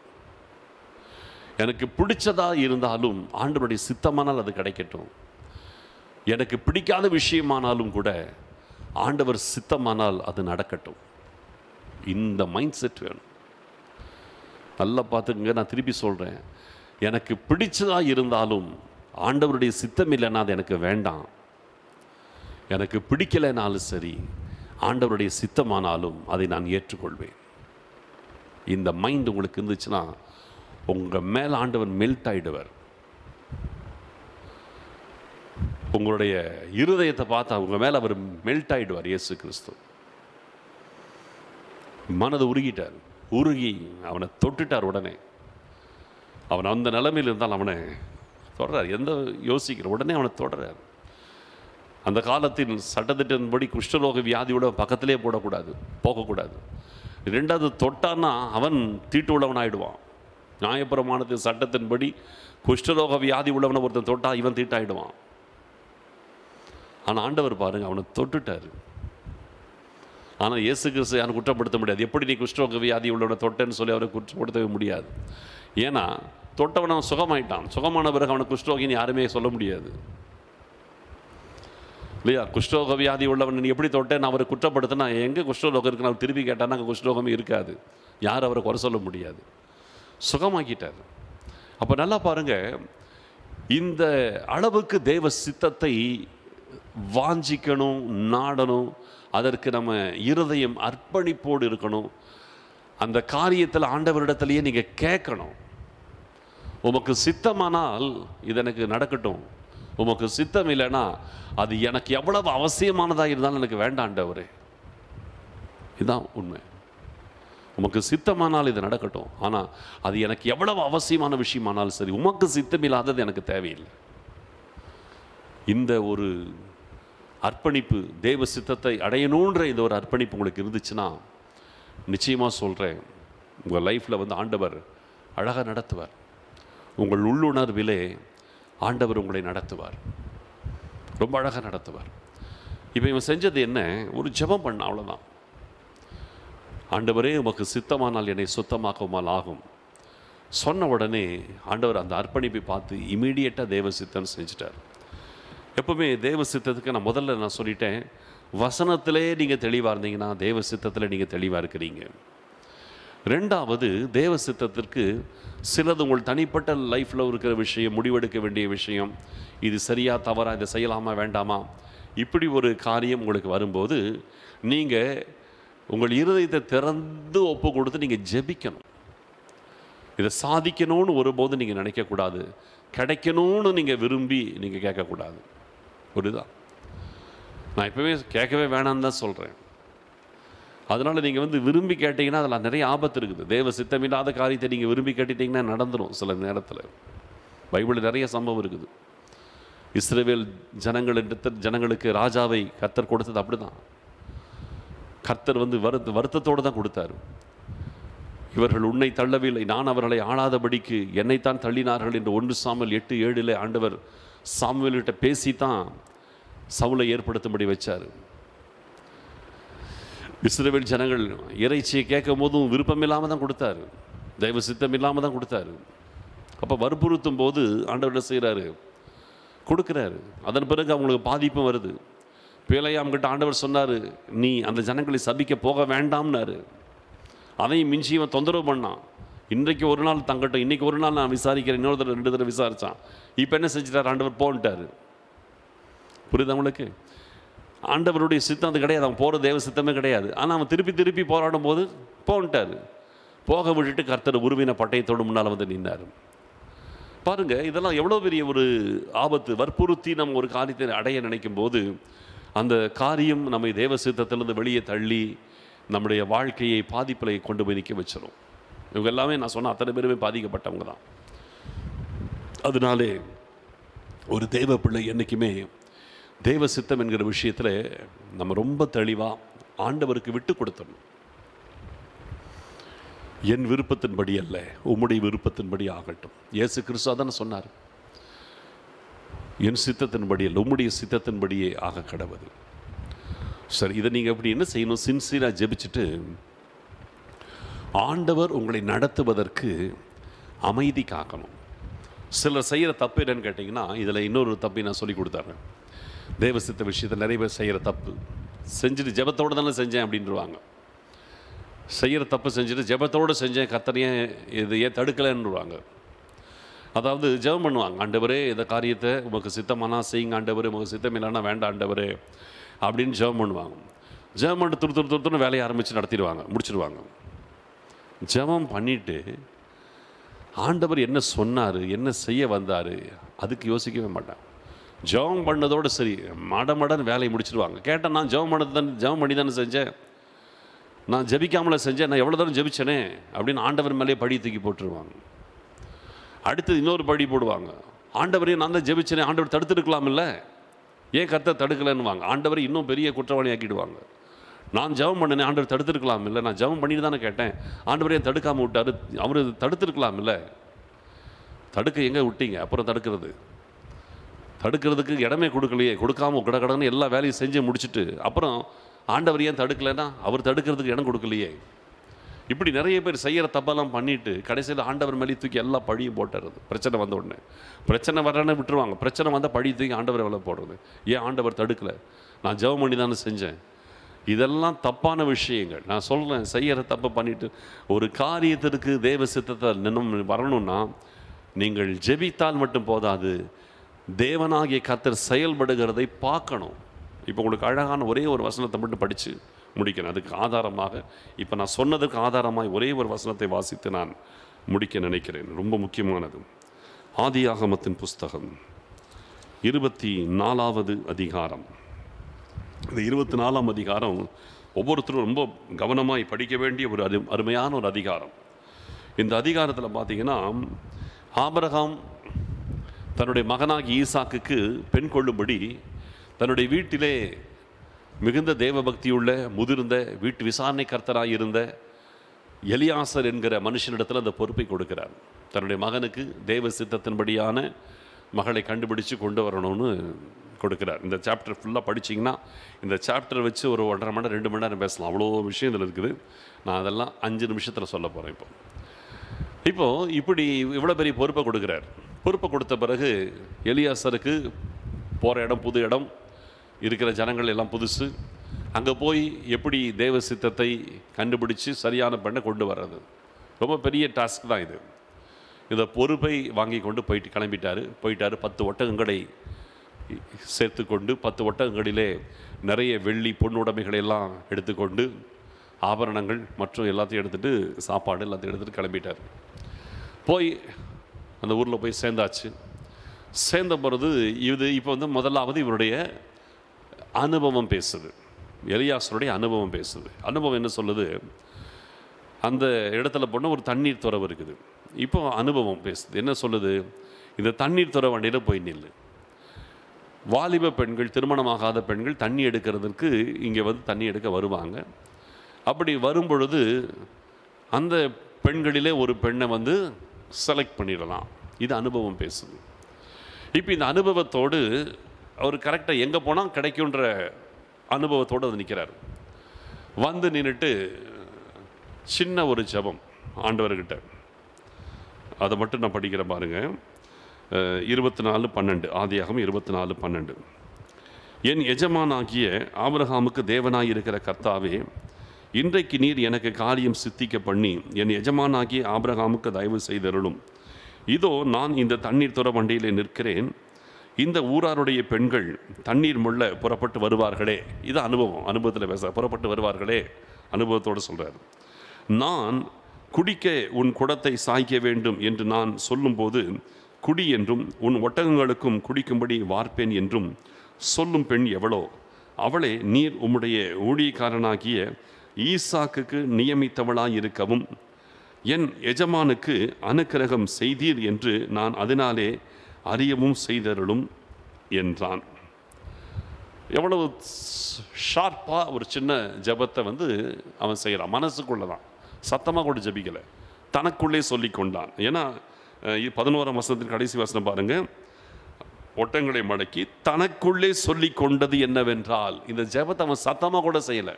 எனக்கு பிடிச்சதா இருந்தாலும் ஆண்டவருடைய சித்தமானால் அது கிடைக்கட்டும். எனக்கு பிடிக்காத விஷயமானாலும் கூட ஆண்டவர் சித்தமானால் அது நடக்கட்டும். இந்த மைண்ட் செட் வேணும். நல்லா பார்த்துக்குங்க நான் திருப்பி சொல்கிறேன் எனக்கு பிடிச்சதாக இருந்தாலும் ஆண்டவருடைய சித்தம் இல்லைன்னா அது எனக்கு வேண்டாம். எனக்கு பிடிக்கலைனாலும் சரி ஆண்டவருடைய சித்தமானாலும் அதை நான் ஏற்றுக்கொள்வேன். இந்த மைண்ட் உங்களுக்கு இருந்துச்சுன்னா உங்கள் மேல் ஆண்டவர் மெல்ட் ஆயிடுவார் உங்களுடைய இருதயத்தை பார்த்தா உங்கள் மேலே அவர் மெல்ட் ஆயிடுவார் இயேசு கிறிஸ்து. மனது உருகிட்டார். உருகி அவனை தொட்டுட்டார் உடனே. அவன் அந்த நிலைமையில் இருந்தால் அவனை தொடர்றார் எந்த யோசிக்கிற உடனே அவனை தொடர்றார் அந்த காலத்தில் சட்டத்திட்டத்தின்படி குஷ்டரோக வியாதியோட பக்கத்திலே போடக்கூடாது போகக்கூடாது. ரெண்டாவது தொட்டான்னா அவன் தீட்டு உள்ளவன் ஆயிடுவான் நியாயப்பிரமாணத்து சட்டத்தின்படி குஷ்டரோக வியாதி உள்ளவனை ஒருத்தன் தொட்டா இவன் தீட்டாயிடுவான். ஆனால் ஆண்டவர் பாருங்கள் அவனை தொட்டுட்டாரு. ஆனால் இயேசு கிறிஸ்து யாரும் குற்றப்படுத்த முடியாது. எப்படி நீ குஷ்டரோக வியாதி உள்ளவனை தொட்டேன்னு சொல்லி அவரை குற்றப்படுத்தவே முடியாது. ஏன்னா தொட்டவன் அவன் சுகமாயிட்டான். சுகமான பிறகு அவனை குஷ்டரோகின்னு யாருமே சொல்ல முடியாது. இல்லையா? குஷ்டரோக வியாதி உள்ளவன் நீ எப்படி தொட்டேன் அவரை குற்றப்படுத்தினா எங்கே குஷ்டரோகம் இருக்குன்னு அவர் திருப்பி கேட்டான்னா அங்கே குஷ்டரோகமே இருக்காது. யாரும் அவரை குறை சொல்ல முடியாது. சுகமாக்கிட்டார். அப்போ நல்லா பாருங்க. இந்த அளவுக்கு தெய்வ சித்தத்தை வாஞ்சிக்கணும் நாடணும் அதற்கு நம்ம இருதயம் அர்ப்பணிப்போடு இருக்கணும். அந்த காரியத்தில் ஆண்டவரிடத்துலையே நீங்கள் கேட்கணும். உமக்கு சித்தமானால் இது எனக்கு நடக்கட்டும். உமக்கு சித்தம் இல்லைன்னா அது எனக்கு எவ்வளவு அவசியமானதாக இருந்தாலும் எனக்கு வேண்டாண்டவரே இதுதான் உண்மை. உமக்கு சித்தமானால் இது நடக்கட்டும். ஆனால் அது எனக்கு எவ்வளவு அவசியமான விஷயமானாலும் சரி உமக்கு சித்தமில்லாதது எனக்கு தேவையில்லை. இந்த ஒரு அர்ப்பணிப்பு தேவ சித்தத்தை அடையணுன்ற இந்த ஒரு அர்ப்பணிப்பு உங்களுக்கு இருந்துச்சுன்னா நிச்சயமாக சொல்கிறேன் உங்கள் லைஃப்பில் வந்து ஆண்டவர் அழகாக நடத்துவார். உங்கள் உள்ளுணர்விலே ஆண்டவர் உங்களை நடத்துவார். ரொம்ப அழகாக நடத்துவார். இப்போ இவன் செஞ்சது என்ன? ஒரு ஜெபம் பண்ண அவ்வளோதான் ஆண்டவரே உமக்கு சித்தமானால் என்னை சுத்தமாக்குமால் ஆகும். சொன்ன உடனே ஆண்டவர் அந்த அர்ப்பணிப்பை பார்த்து இமீடியட்டாக தேவ சித்தம் செஞ்சிட்டார். எப்பவுமே தேவ சித்தத்துக்கு நான் முதல்ல நான் சொல்லிட்டேன் வசனத்திலே நீங்கள் தெளிவாக இருந்தீங்கன்னா தேவ சித்தத்தில் நீங்கள் தெளிவாக இருக்கிறீங்க. ரெண்டாவது தேவ சித்தத்திற்கு சிலது உங்கள் தனிப்பட்ட லைஃப்பில் இருக்கிற விஷயம் முடிவெடுக்க வேண்டிய விஷயம் இது சரியாக தவறா இதை செய்யலாமா வேண்டாமா இப்படி ஒரு காரியம் உங்களுக்கு வரும்போது நீங்கள் உங்கள் இருதயத்தை திறந்து ஒப்பு கொடுத்து நீங்கள் ஜெபிக்கணும். இதை சாதிக்கணும்னு ஒருபோது நீங்கள் நினைக்கக்கூடாது. கிடைக்கணும்னு நீங்கள் விரும்பி நீங்கள் கேட்கக்கூடாது. புரியுதா? நான் இப்போவே கேட்கவே வேணாம்னு தான் சொல்கிறேன் அதனால் நீங்கள் வந்து விரும்பி கேட்டிங்கன்னா அதில் நிறைய ஆபத்து இருக்குது. தேவ சித்தமில்லாத காரியத்தை நீங்கள் விரும்பி கேட்டுட்டிங்கன்னா நடந்துடும் சில நேரத்தில். பைபிளில் நிறைய சம்பவம் இருக்குது. இஸ்ரேவேல் ஜனங்கள் ஜனங்களுக்கு ராஜாவை கர்த்தர் கொடுத்தது அப்படிதான். கர்த்தர் வந்து வருத்த வருத்தத்தோடு தான் கொடுத்தாரு. இவர்கள் உன்னை தள்ளவில்லை. நான் அவர்களை ஆளாதபடிக்கு என்னைத்தான் தள்ளினார்கள் என்று ஒன்று சாமல் எட்டு ஏழில் ஆண்டவர் சாமுவேல்கிட்ட பேசி தான் சவுலை ஏற்படுத்தும்படி வச்சார். இஸ்ரேவேல் ஜனங்கள் இறைச்சியை கேட்கும் போதும் விருப்பம் இல்லாமல் தான் கொடுத்தாரு. தெய்வ சித்தம் இல்லாமல் தான் கொடுத்தாரு. அப்போ வற்புறுத்தும் போது ஆண்டவர் செய்கிறாரு கொடுக்குறாரு. அதன் பிறகு அவங்களுக்கு பாதிப்பும் வருது. பேலையாம்கிட்ட ஆண்டவர் சொன்னார் நீ அந்த ஜனங்களை சபிக்க போக வேண்டாம்னாரு. அதையும் மிஞ்சி இவன் தொந்தரவு பண்ணான். இன்றைக்கு ஒரு நாள் தங்கட்டும். இன்றைக்கி ஒரு நாள் நான் விசாரிக்கிறேன். இன்னொரு தடவை ரெண்டு தடவை விசாரித்தான் இப்போ என்ன செஞ்சிட்டார்? ஆண்டவர் போன்ட்டாரு. புரியுது உங்களுக்கு? ஆண்டவருடைய சித்தம் அது கிடையாது. அவன் போகிற தேவ சித்தமே கிடையாது. ஆனால் அவன் திருப்பி திருப்பி போராடும் போது போன்ட்டார். போக விட்டுட்டு கர்த்தர் உருவின பட்டயத்தோடு முன்னால் வந்து நின்னார். பாருங்க இதெல்லாம் எவ்வளோ பெரிய ஒரு ஆபத்து. வற்புறுத்தி நம்ம ஒரு காரியத்தை அடைய நினைக்கும் போது அந்த காரியம் நம்மை தேவ சித்தத்திலிருந்து வெளியே தள்ளி நம்முடைய வாழ்க்கையை பாதிப்பில் கொண்டு போய் நிற்க வச்சிடும் இவங்க எல்லாமே நான் சொன்ன அத்தனை பேருமே பாதிக்கப்பட்டவங்க தான். அதனாலே ஒரு தேவ பிள்ளை என்றைக்குமே தேவ சித்தம் என்கிற விஷயத்தில் நம்ம ரொம்ப தெளிவாக ஆண்டவருக்கு விட்டு கொடுத்தணும் என் விருப்பத்தின்படி அல்ல உம்முடைய விருப்பத்தின்படி ஆகட்டும். இயேசு கிறிஸ்து தானே சொன்னார். என் சித்தத்தின்படி அல்ல உம்முடைய சித்தத்தின்படியே ஆக கடவுது சரி இதை நீங்கள் எப்படி என்ன செய்யணும்? சின்சியராக ஜெபிச்சுட்டு ஆண்டவர் உங்களை நடத்துவதற்கு அமைதி காக்கணும். சிலர் செய்கிற தப்பு என்னன்னு கேட்டிங்கன்னா இதில் இன்னொரு தப்பை நான் சொல்லி கொடுத்தாரு தேவசித்த விஷயத்தில் நிறைய பேர் செய்கிற தப்பு செஞ்சுட்டு ஜெபத்தோடு தானே செஞ்சேன் அப்படின்றவாங்க செய்கிற தப்பு செஞ்சுட்டு ஜெபத்தோடு செஞ்சேன் கத்தனையே இது ஏன் தடுக்கலைன்னுருவாங்க. அதாவது ஜெபம் பண்ணுவாங்க ஆண்டவரே இந்த காரியத்தை உமக்கு சித்தமானா செய்யுங்க ஆண்டவரே உமக்கு சித்தம் இல்லைன்னா வேண்டாம் ஆண்டவரே அப்படின்னு ஜெபம் பண்ணுவாங்க. ஜெபம் பண்ணிட்டு துரு துரு துருத்துன்னு வேலையை ஆரம்பித்து நடத்திடுவாங்க முடிச்சிடுவாங்க. ஜெபம் பண்ணிவிட்டு ஆண்டவர் என்ன சொன்னார் என்ன செய்ய வந்தார் அதுக்கு யோசிக்கவே மாட்டான். ஜெபம் பண்ணதோடு சரி மட மடன்னு வேலையை முடிச்சிடுவாங்க கேட்டேன் நான் ஜெபம் பண்ணது தான் ஜெபம் பண்ணி தானே செஞ்சேன். நான் ஜெபிக்காமல செஞ்சேன் நான் எவ்வளோ தூரம் ஜபிச்சேனே அப்படின்னு ஆண்டவர் மேலே படி தூக்கி போட்டுருவாங்க. அடுத்தது இன்னொரு படி போடுவாங்க. ஆண்டவரையும் நான் தான் ஜெபிச்சேனே ஆண்டவர் தடுத்துருக்கலாம் இல்லை ஏன் கருத்தை தடுக்கலைன்னு வாங்க ஆண்டவரை இன்னும் பெரிய குற்றவாளி ஆக்கிடுவாங்க நான் ஜெபம் பண்ணினேன் ஆண்டவர் தடுத்துருக்கலாம் இல்லை நான் ஜெபம் பண்ணிட்டு தானே கேட்டேன். ஆண்டவரே தடுக்காமல் விட்டார். அவர் தடுத்துருக்கலாம் இல்லை தடுக்க எங்கே விட்டீங்க? அப்புறம் தடுக்கிறது. தடுக்கிறதுக்கு இடமே கொடுக்கலையே. கொடுக்காம கட கடன்னு எல்லா வேலையும் செஞ்சு முடிச்சுட்டு அப்புறம் ஆண்டவர் ஏன் தடுக்கலைன்னா அவர் தடுக்கிறதுக்கு இடம் கொடுக்கலையே. இப்படி நிறைய பேர் செய்கிற தப்பெல்லாம் பண்ணிவிட்டு கடைசியில் ஆண்டவர் மேலே தூக்கி எல்லா பழியும் போட்டுறது. பிரச்சனை வந்த உடனே. பிரச்சனை வரன்னு விட்டுருவாங்க. பிரச்சனை வந்தால் பழி தூக்கி ஆண்டவர் வேலை போடுறது. ஏன் ஆண்டவர் தடுக்கலை? நான் ஜெபம் பண்ணி தானே செஞ்சேன். இதெல்லாம் தப்பான விஷயங்கள். நான் சொல்கிறேன் செய்கிற தப்பு பண்ணிட்டு ஒரு காரியத்திற்கு தேவ சித்தத்தை நின்று வரணும்னா நீங்கள் ஜெபித்தால் மட்டும் போதாது தேவனாகிய கத்தர் செயல்படுகிறதை பார்க்கணும். இப்போ உங்களுக்கு அழகான ஒரே ஒரு வசனத்தை மட்டும் படித்து முடிக்கணும் அதுக்கு ஆதாரமாக இப்போ நான் சொன்னதுக்கு ஆதாரமாய் ஒரே ஒரு வசனத்தை வாசித்து நான் முடிக்க நினைக்கிறேன். ரொம்ப முக்கியமானது. ஆதியாகமத்தின் புஸ்தகம் இருபத்தி நாலாவது அதிகாரம். இந்த இருபத்தி நாலாம் அதிகாரம் ஒவ்வொருத்தரும் ரொம்ப கவனமாய் படிக்க வேண்டிய ஒரு அரு அருமையான ஒரு அதிகாரம். இந்த அதிகாரத்தில் பார்த்தீங்கன்னா ஆபரகாம் தன்னுடைய மகனாகி ஈசாக்குக்கு பெண் கொள்ளும்படி தன்னுடைய வீட்டிலே மிகுந்த தேவபக்தியுள்ள முதிர்ந்த வீட்டு விசாரணை கர்த்தராக இருந்த எலியாசர் என்கிற மனுஷனிடத்தில் அந்த பொறுப்பை கொடுக்கிறார். தன்னுடைய மகனுக்கு தேவ சித்தத்தின்படியான மகளை கண்டுபிடிச்சு கொண்டு வரணும்னு கொடுக்குறார். இந்த சாப்டர் ஃபுல்லாக படிச்சிங்கன்னா இந்த சாப்டர் வச்சு ஒரு ஒன்றரை மணி நேரம் ரெண்டு மணி நேரம் பேசலாம். அவ்வளோ விஷயம் இதில் இருக்குது. நான் அதெல்லாம் அஞ்சு நிமிஷத்தில் சொல்ல போகிறேன் இப்போ. இப்போது இப்படி இவ்வளோ பெரிய பொறுப்பை கொடுக்குறார். பொறுப்பை கொடுத்த பிறகு எலியாசருக்கு போகிற இடம் புது இடம் இருக்கிற ஜனங்கள் எல்லாம் புதுசு. அங்கே போய் எப்படி தேவ சித்தத்தை கண்டுபிடிச்சு சரியான பெண்ணை கொண்டு வர்றது? ரொம்ப பெரிய டாஸ்க் தான் இது. இந்த பொறுப்பை வாங்கி கொண்டு போயிட்டு கிளம்பிட்டார். போயிட்டார் பத்து ஒட்டகங்களை சேர்த்து கொண்டு பத்து ஒட்டகங்களிலே நிறைய வெள்ளி பொன்னுடைமைகளை எல்லாம் எடுத்துக்கொண்டு ஆபரணங்கள் மற்றும் எல்லாத்தையும் எடுத்துகிட்டு சாப்பாடு எல்லாத்தையும் எடுத்துகிட்டு கிளம்பிட்டார். போய் அந்த ஊரில் போய் சேர்ந்தாச்சு. சேர்ந்த பிறகு இது இப்போ வந்து முதலாவது இவருடைய அனுபவம் பேசுது. எலியாசருடைய அனுபவம் பேசுது. அனுபவம் என்ன சொல்லுது? அந்த இடத்துல போனால் ஒரு தண்ணீர் துறவு இருக்குது. இப்போ அனுபவம் பேசுது. என்ன சொல்லுது? இந்த தண்ணீர் துறை வண்டியில் போய் நில்லு. வாலிப பெண்கள் திருமணமாகாத பெண்கள் தண்ணி எடுக்கிறதுக்கு இங்கே வந்து தண்ணி எடுக்க வருவாங்க. அப்படி வரும்பொழுது அந்த பெண்களிலே ஒரு பெண்ணை வந்து செலக்ட் பண்ணிடலாம். இது அனுபவம் பேசுது. இப்போ இந்த அனுபவத்தோடு அவர் கரெக்டாக எங்கே போனால் கிடைக்குன்ற அனுபவத்தோடு அது நிற்கிறார் வந்து நின்றுட்டு சின்ன ஒரு ஜெபம் ஆண்டவர்கிட்ட. அதை மட்டும் நான் படிக்கிறேன் பாருங்கள் இருபத்தி நாலு பன்னெண்டு ஆதியாகம் இருபத்தி நாலு பன்னெண்டு. என் எஜமானாகிய ஆபிரகாமுக்கு தேவனாய் இருக்கிற கர்த்தாவே இன்றைக்கு நீர் எனக்கு காரியம் சித்திக்க பண்ணி என் எஜமானாகிய ஆபிரகாமுக்கு தயவு செய்தருளும். இதோ நான் இந்த தண்ணீர் துற வண்டியிலே நிற்கிறேன். இந்த ஊராருடைய பெண்கள் தண்ணீர் முள்ள புறப்பட்டு வருவார்களே. இது அனுபவம். அனுபவத்தில் பேச புறப்பட்டு வருவார்களே. அனுபவத்தோடு சொல்கிறார் நான் குடிக்க உன் குடத்தை சாய்க்க வேண்டும் என்று நான் சொல்லும்போது குடி என்றும் உன் ஒட்டகங்களுக்கும் குடிக்கும்படி வார்ப்பேன் என்றும் சொல்லும் பெண் எவளோ? அவளே நீர் உம்முடைய ஊழியக்காரனாகிய ஈசாக்குக்கு நியமித்தவளாயிருக்கவும் என் எஜமானுக்கு அனுக்கிரகம் செய்தீர் என்று நான் அதனாலே அறியவும் செய்தருளும் என்றான். எவ்வளவு ஷார்ப்பாக ஒரு சின்ன ஜெபத்தை வந்து அவன் செய்கிறான் மனசுக்குள்ளே தான் சத்தமாக கூட ஜெபிக்கலை. தனக்குள்ளே சொல்லி கொண்டான் ஏன்னா பதினோராம் வசனத்தின் கடைசி வசனம் பாருங்கள் ஒட்டங்களை மடக்கி தனக்குள்ளே சொல்லி கொண்டது என்னவென்றால் இந்த ஜெபத்தை அவன் சத்தமாக கூட செய்யலை.